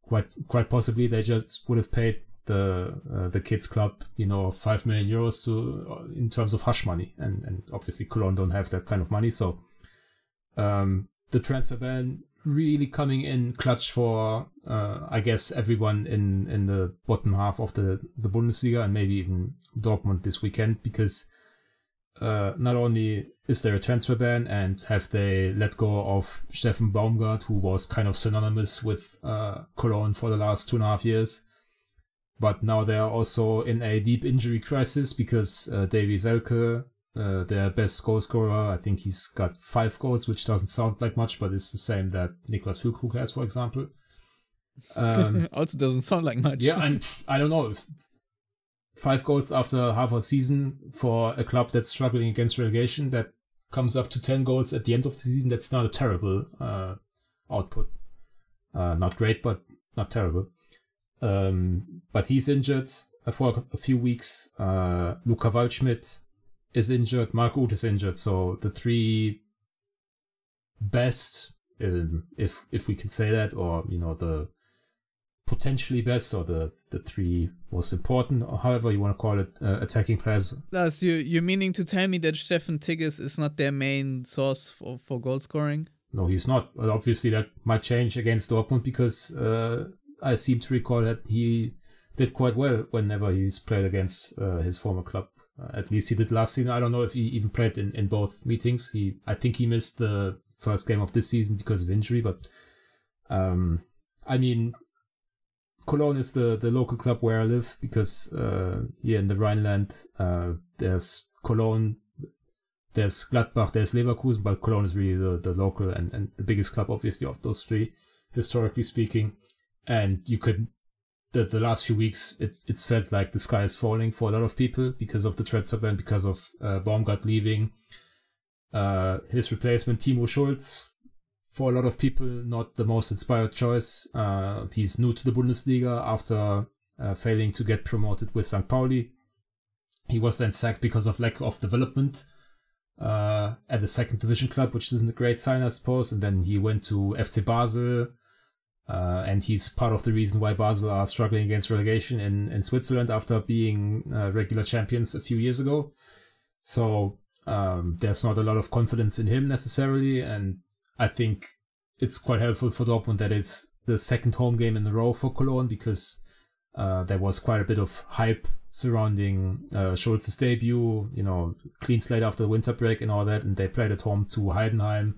quite quite possibly they just would have paid the uh, the kids club, you know, five million euros to uh, in terms of hush money, and and obviously Cologne don't have that kind of money, so um, the transfer ban really coming in clutch for uh, I guess everyone in in the bottom half of the the Bundesliga and maybe even Dortmund this weekend because uh, not only is there a transfer ban and have they let go of Steffen Baumgart, who was kind of synonymous with uh, Cologne for the last two and a half years, but now they are also in a deep injury crisis because uh, Davie Selke, uh, their best goal scorer, I think he's got five goals, which doesn't sound like much, but it's the same that Niklas Füllkrug has, for example. Um, <laughs> also doesn't sound like much. Yeah, and I don't know. If five goals after half a season for a club that's struggling against relegation that comes up to 10 goals at the end of the season, that's not a terrible uh, output. Uh, not great, but not terrible. Um, but he's injured for a few weeks. Uh, Luca Waldschmidt is injured. Mark Uth is injured. So the three best, um, if if we can say that, or you know the potentially best or the the three most important, or however you want to call it, uh, attacking players. Thus, you you're meaning to tell me that Steffen Tigges is not their main source for, for goal scoring? No, he's not. Obviously, that might change against Dortmund because uh, I seem to recall that he did quite well whenever he's played against uh, his former club. Uh, at least he did last season. I don't know if he even played in, in both meetings. He, I think he missed the first game of this season because of injury. But um, I mean, Cologne is the, the local club where I live because uh, here in the Rhineland, uh, there's Cologne, there's Gladbach, there's Leverkusen, but Cologne is really the, the local and, and the biggest club, obviously, of those three, historically speaking. And you could, the, the last few weeks, it's it's felt like the sky is falling for a lot of people because of the transfer ban, because of uh, Baumgart leaving. Uh, his replacement, Timo Schulz, for a lot of people, not the most inspired choice. Uh, he's new to the Bundesliga after uh, failing to get promoted with St. Pauli. He was then sacked because of lack of development uh, at the second division club, which isn't a great sign, I suppose. And then he went to FC Basel, uh, and he's part of the reason why Basel are struggling against relegation in, in Switzerland after being uh, regular champions a few years ago. So um, there's not a lot of confidence in him necessarily, and I think it's quite helpful for Dortmund that it's the second home game in a row for Cologne because uh, there was quite a bit of hype surrounding uh, Schulz's debut, you know, clean slate after the winter break and all that, and they played at home to Heidenheim,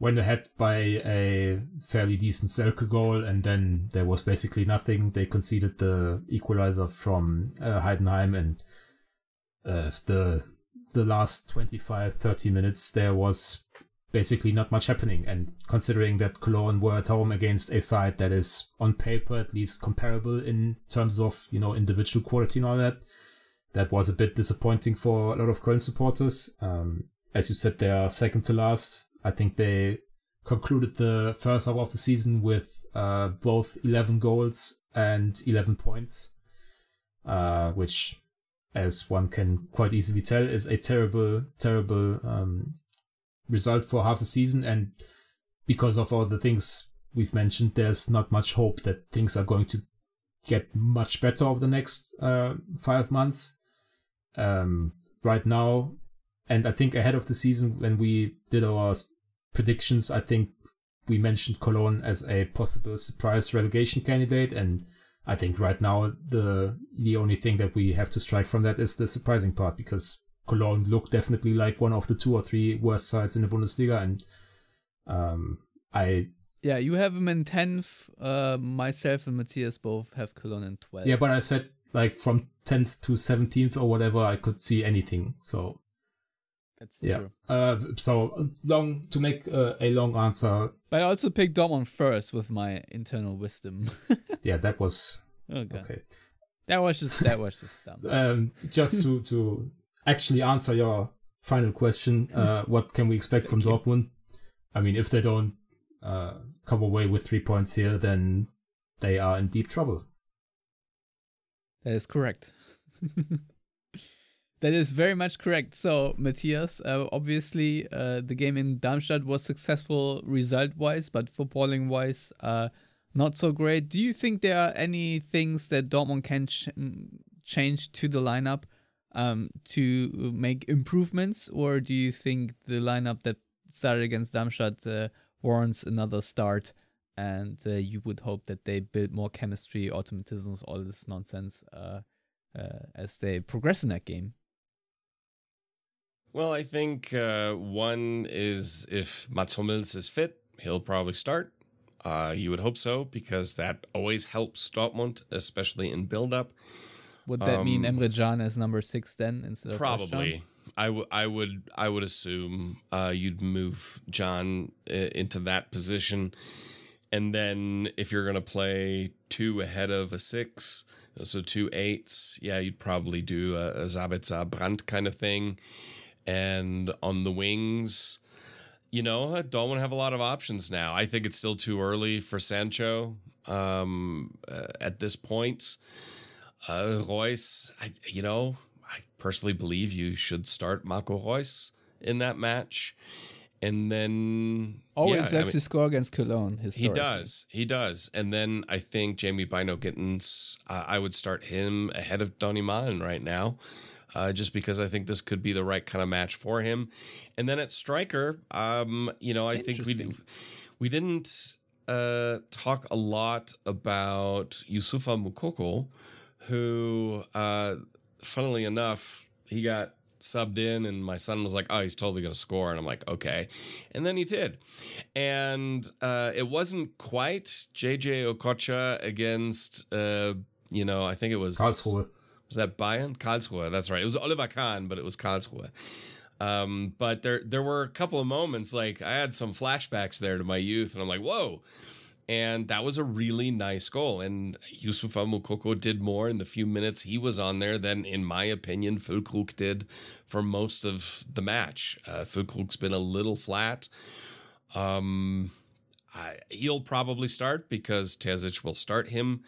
went ahead by a fairly decent Selke goal, and then there was basically nothing. They conceded the equalizer from uh, Heidenheim, and uh, the the last 25, 30 minutes there was basically not much happening. And considering that Cologne were at home against a side that is on paper at least comparable in terms of, you know, individual quality and all that, that was a bit disappointing for a lot of Köln supporters. Um, as you said, they are second to last. I think they concluded the first half of the season with uh, both 11 goals and 11 points, uh, which, as one can quite easily tell, is a terrible, terrible um, result for half a season. And because of all the things we've mentioned, there's not much hope that things are going to get much better over the next uh, five months. Um, right now, and I think ahead of the season, when we did our predictions, I think we mentioned Cologne as a possible surprise relegation candidate, and I think right now the the only thing that we have to strike from that is the surprising part because Cologne look definitely like one of the two or three worst sides in the Bundesliga, and um, I. Yeah, you have them in tenth. Uh, myself and Matthias both have Cologne in twelve. Yeah, but I said like from tenth to seventeenth or whatever, I could see anything. So that's yeah. true. Uh, so long to make uh, a long answer. But I also picked Dortmund first with my internal wisdom. <laughs> yeah, that was okay. okay. That was just that was just dumb. <laughs> Um, just to to actually answer your final question, uh, what can we expect from. Dortmund? I mean, if they don't uh, come away with three points here, then they are in deep trouble. That is correct. <laughs> that is very much correct. So, Matthias, uh, obviously, uh, the game in Darmstadt was successful result wise, but footballing wise, uh, not so great. Do you think there are any things that Dortmund can ch- change to the lineup um, to make improvements, or do you think the lineup that started against Darmstadt uh, warrants another start? And uh, you would hope that they build more chemistry, automatisms, all this nonsense uh, as they progress in that game. Well, I think uh, one is if Mats Hummels is fit, he'll probably start. Uh, you would hope so because that always helps Dortmund, especially in build-up. Would that mean Um, Emre Can as number six then instead of Probably. I I would I would assume uh, you'd move Can uh, into that position, and then if you're gonna play two ahead of a six, so two eights, yeah, you'd probably do a, a Sabitzer Brandt kind of thing, and on the wings, you know, I don't want to have a lot of options now. I think it's still too early for Sancho um, uh, at this point. Uh, Reus, I, you know, I personally believe you should start Marco Reus in that match. And then Always yeah, I mean- score against Cologne. he does. He does. And then I think Jamie Bynoe-Gittens, uh, I would start him ahead of Donny Malen right now, uh, just because I think this could be the right kind of match for him. And then at striker, um, you know, I think we we didn't uh, talk a lot about Youssoufa Moukoko, who, uh, funnily enough, he got subbed in and my son was like oh he's totally going to score and i'm like okay and then he did and uh, it wasn't quite Jay-Jay Okocha against uh, you know i think it was. Was that Bayern? Karlsruhe, that's right. It was Oliver Kahn, but it was Karlsruhe. Um, but there there were a couple of moments like I had some flashbacks there to my youth, and I'm like, whoa. And that was a really nice goal. And Youssoufa Moukoko did more in the few minutes he was on there than, in my opinion, Füllkrug did for most of the match. Uh, Füllkrug's been a little flat. Um, I, he'll probably start because Terzic will start him.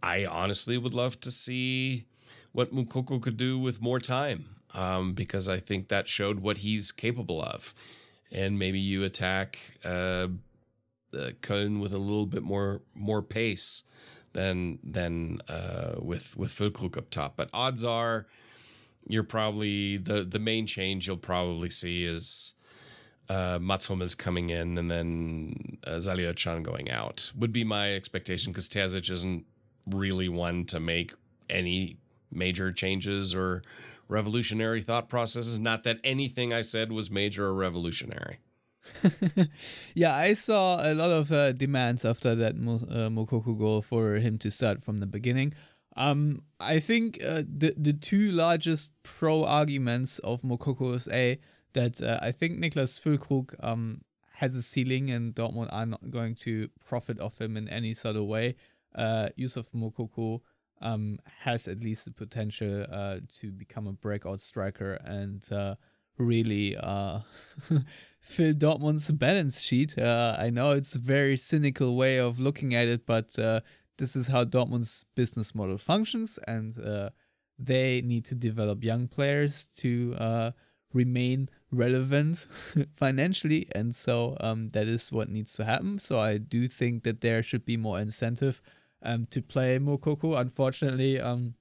I honestly would love to see what Moukoko could do with more time um, because I think that showed what he's capable of. And maybe you attack uh, uh, with a little bit more more pace than than uh, with with Füllkrug up top. But odds are, you're probably the the main change you'll probably see is uh, Hummels coming in and then uh, Salih Özcan going out would be my expectation because Terzic isn't really one to make any major changes or revolutionary thought processes. Not that anything I said was major or revolutionary. <laughs> yeah, I saw a lot of uh, demands after that uh, Moukoko goal for him to start from the beginning. Um, I think uh, the the two largest pro arguments of Moukoko is a that uh, I think Niklas Füllkrug um has a ceiling and Dortmund are not going to profit off him in any sort of way. Uh, Yusuf Moukoko um has at least the potential uh to become a breakout striker and uh really uh <laughs> fill Dortmund's balance sheet. Uh, I know it's a very cynical way of looking at it, but uh, this is how Dortmund's business model functions, and uh, they need to develop young players to remain relevant <laughs> financially, and so um, that is what needs to happen. So I do think that there should be more incentive um, to play Moukoko. Unfortunately, um,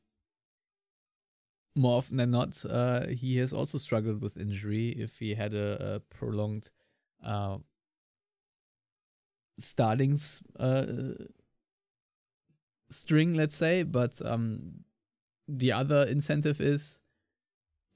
more often than not, uh, he has also struggled with injury if he had a, a prolonged uh, startings uh, string, let's say. But um, the other incentive is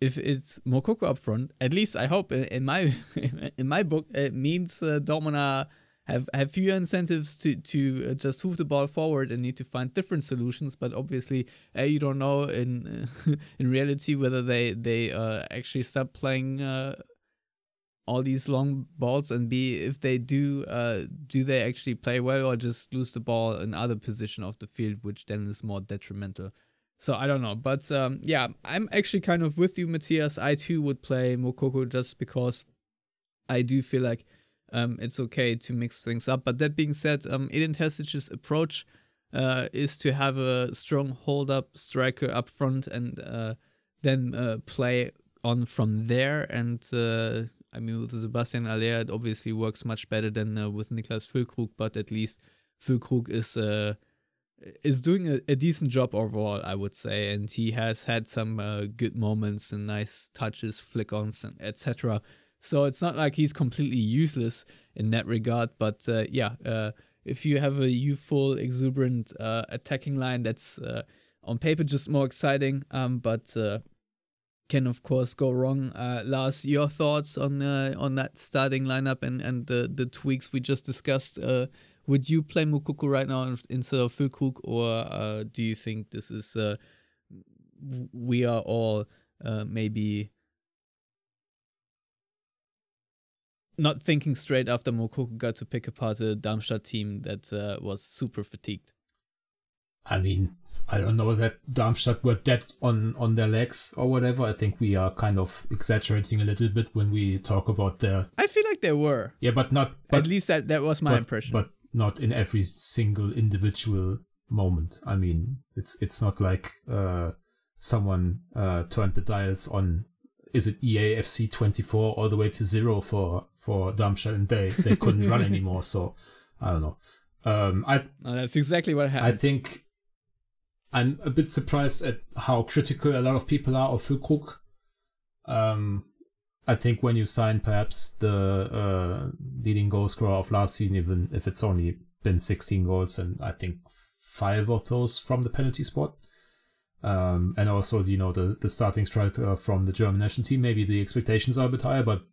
if it's Moukoko up front. At least I hope in, in my <laughs> in my book it means uh, Dortmund are have have fewer incentives to to uh, just move the ball forward and need to find different solutions. But obviously, uh, you don't know in <laughs> in reality whether they they uh, actually stop playing uh, all these long balls, and b if they do, uh, do they actually play well or just lose the ball in other position of the field, which then is more detrimental. So I don't know, but um, yeah, I'm actually kind of with you, Matthias. I too would play Moukoko just because I do feel like um, it's okay to mix things up. But that being said, um, Edin Terzic's approach uh, is to have a strong hold up striker up front and uh, then uh, play on from there. And uh, I mean, with Sebastien Haller, it obviously works much better than uh, with Niklas Füllkrug, but at least Füllkrug is. Uh, is doing a, a, decent job overall, I would say, and he has had some good moments and nice touches, flick-ons, etc. So it's not like he's completely useless in that regard. But uh, yeah, uh, if you have a youthful, exuberant uh, attacking line, that's uh, on paper just more exciting, um, but uh, can of course go wrong. Lars, your thoughts on on that starting lineup and and the the tweaks we just discussed would you play Moukoko right now instead of Füllkrug, or uh, do you think this is uh, we are all uh, maybe not thinking straight after Moukoko got to pick apart a Darmstadt team that uh, was super fatigued? I mean, I don't know that Darmstadt were dead on, on their legs or whatever. I think we are kind of exaggerating a little bit when we talk about their. I feel like they were. Yeah, but not. But, At least that, that was my but, impression. But not in every single individual moment. I mean, it's it's not like uh, someone uh, turned the dials on is it EAFC 24 all the way to zero for for Darmstadt, and they they couldn't run <laughs> anymore. So I don't know. Um, I No, that's exactly what happened. I think I'm a bit surprised at how critical a lot of people are of Füllkrug. Um, I think when you sign perhaps the uh, leading goal scorer of last season, even if it's only been 16 goals, and I think five of those from the penalty spot, um, and also you know the the starting striker from the German national team, maybe the expectations are a bit higher, but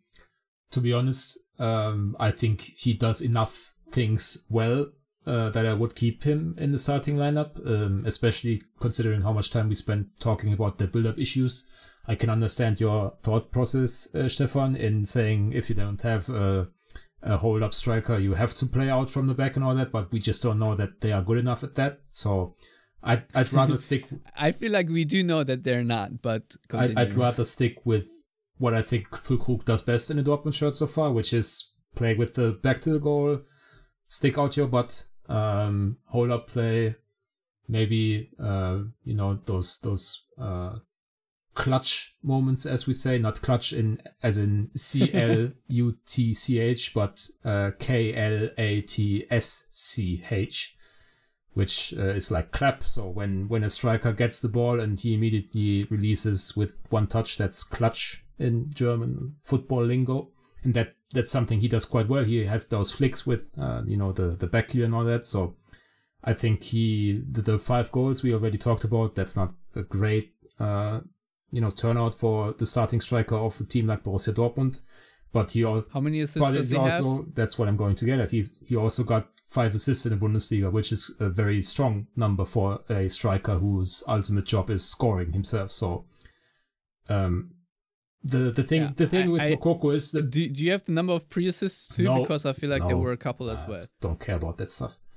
to be honest, um, I think he does enough things well uh, that I would keep him in the starting lineup, um, especially considering how much time we spent talking about the build-up issues. I can understand your thought process, uh, Stefan, in saying if you don't have a, a hold-up striker, you have to play out from the back and all that, but we just don't know that they are good enough at that. So I'd, I'd rather stick <laughs> I feel like we do know that they're not, but I'd, I'd rather stick with what I think Füllkrug does best in the Dortmund shirt so far, which is play with the back to the goal, stick out your butt, um, hold up play, maybe uh, you know those those uh, clutch moments, as we say, not clutch in as in <laughs> C L U T C H, but uh, K L A T S C H which uh, is like clap. So when when a striker gets the ball and he immediately releases with one touch, that's clutch in German football lingo, and that that's something he does quite well. He has those flicks with uh, you know the the back heel and all that. So I think he the, the five goals we already talked about. That's not a great uh, you know turnout for the starting striker of a team like Borussia Dortmund, but he also How many assists but he he have? also that's what I'm going to get at. He's he also got five assists in the Bundesliga, which is a very strong number for a striker whose ultimate job is scoring himself. So, um, the the thing Yeah, the thing I- with I- Moukoko is that Do, do you have the number of pre-assists too? No, because I feel like there were a couple as well. don't care about that stuff. <laughs>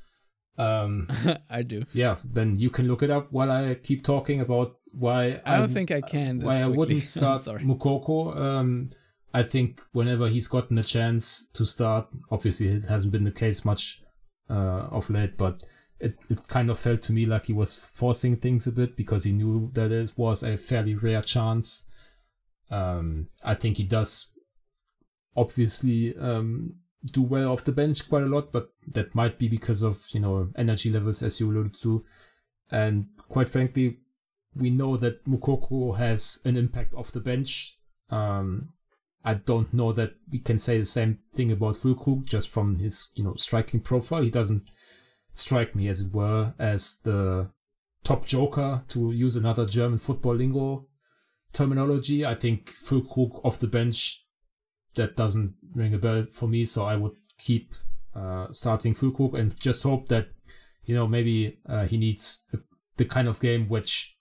Um, I do. yeah, then you can look it up while I keep talking about why I don't think I can. Why I wouldn't <laughs> I'm start. Moukoko. Um, I think whenever he's gotten a chance to start, obviously it hasn't been the case much uh, of late, but it, it kind of felt to me like he was forcing things a bit because he knew that it was a fairly rare chance. Um, I think he does obviously um, do well off the bench quite a lot, but that might be because of you know energy levels, as you alluded to, and quite frankly, we know that Moukoko has an impact off the bench. Um, I don't know that we can say the same thing about Füllkrug just from his you know striking profile. He doesn't strike me, as it were, as the top joker to use another German football lingo terminology. I think Füllkrug off the bench that doesn't ring a bell for me, so I would keep uh, starting Füllkrug and just hope that you know maybe uh, he needs the, the kind of game which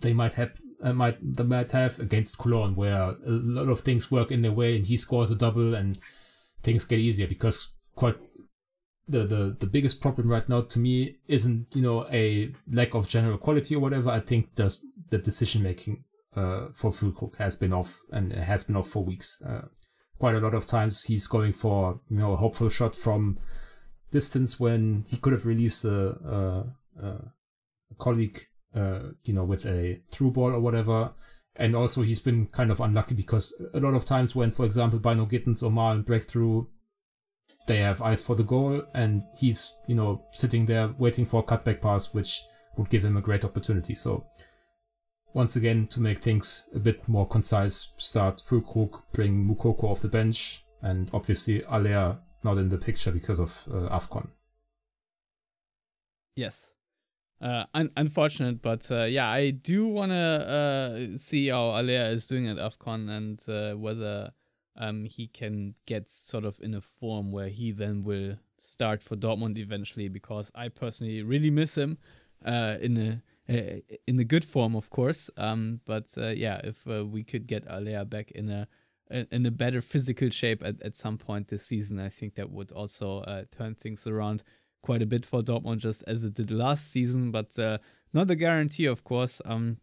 they might have uh, might they might have against Cologne, where a lot of things work in their way and he scores a double and things get easier because quite the, the the biggest problem right now to me isn't you know a lack of general quality or whatever. I think just the decision making uh, for Füllkrug has been off and has been off for weeks. Uh, quite a lot of times he's going for you know a hopeful shot from distance when he could have released a, a, a colleague uh, you know with a through ball or whatever. And also he's been kind of unlucky because a lot of times when, for example, Bynoe-Gittens or Malen break through, they have eyes for the goal and he's, you know, sitting there waiting for a cutback pass, which would give him a great opportunity. So once again, to make things a bit more concise, start Füllkrug, bring Moukoko off the bench, and obviously Haller not in the picture because of uh, AFCON. Yes. Uh, un- unfortunate, but uh, yeah, I do want to uh, see how Haller is doing at AFCON and uh, whether um, he can get sort of in a form where he then will start for Dortmund eventually, because I personally really miss him uh, in a in a good form, of course. Um, but yeah, if we could get Haller back in a in a better physical shape at, at some point this season, I think that would also turn things around quite a bit for Dortmund, just as it did last season. But uh, not a guarantee, of course. Um,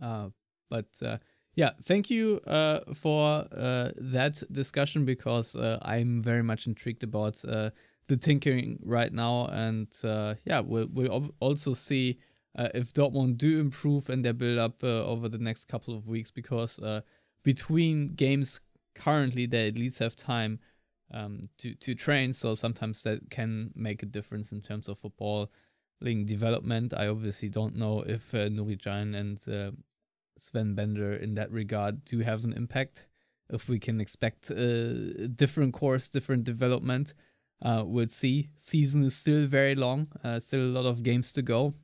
uh, but uh, yeah, thank you uh, for uh, that discussion because uh, I'm very much intrigued about uh, the tinkering right now, and uh, yeah, we'll we'll also see uh, if Dortmund do improve in their build up uh, over the next couple of weeks because uh, between games currently they at least have time um, to to train. So sometimes that can make a difference in terms of football development. I obviously don't know if uh, Nuri Can and uh, Sven Bender in that regard do have an impact. If we can expect a different course, different development, uh, we'll see. Season is still very long, uh, still a lot of games to go,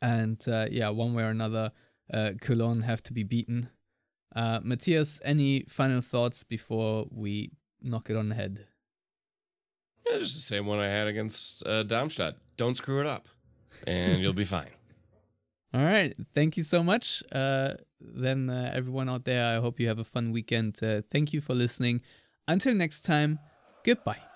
and uh, yeah, one way or another, uh, Cologne have to be beaten. Uh, Matthias, any final thoughts before we knock it on the head? Yeah, just the same one I had against uh, Darmstadt. Don't screw it up, and you'll be <laughs> fine. All right. Thank you so much. Uh, then, uh, everyone out there, I hope you have a fun weekend. Uh, thank you for listening. Until next time, goodbye.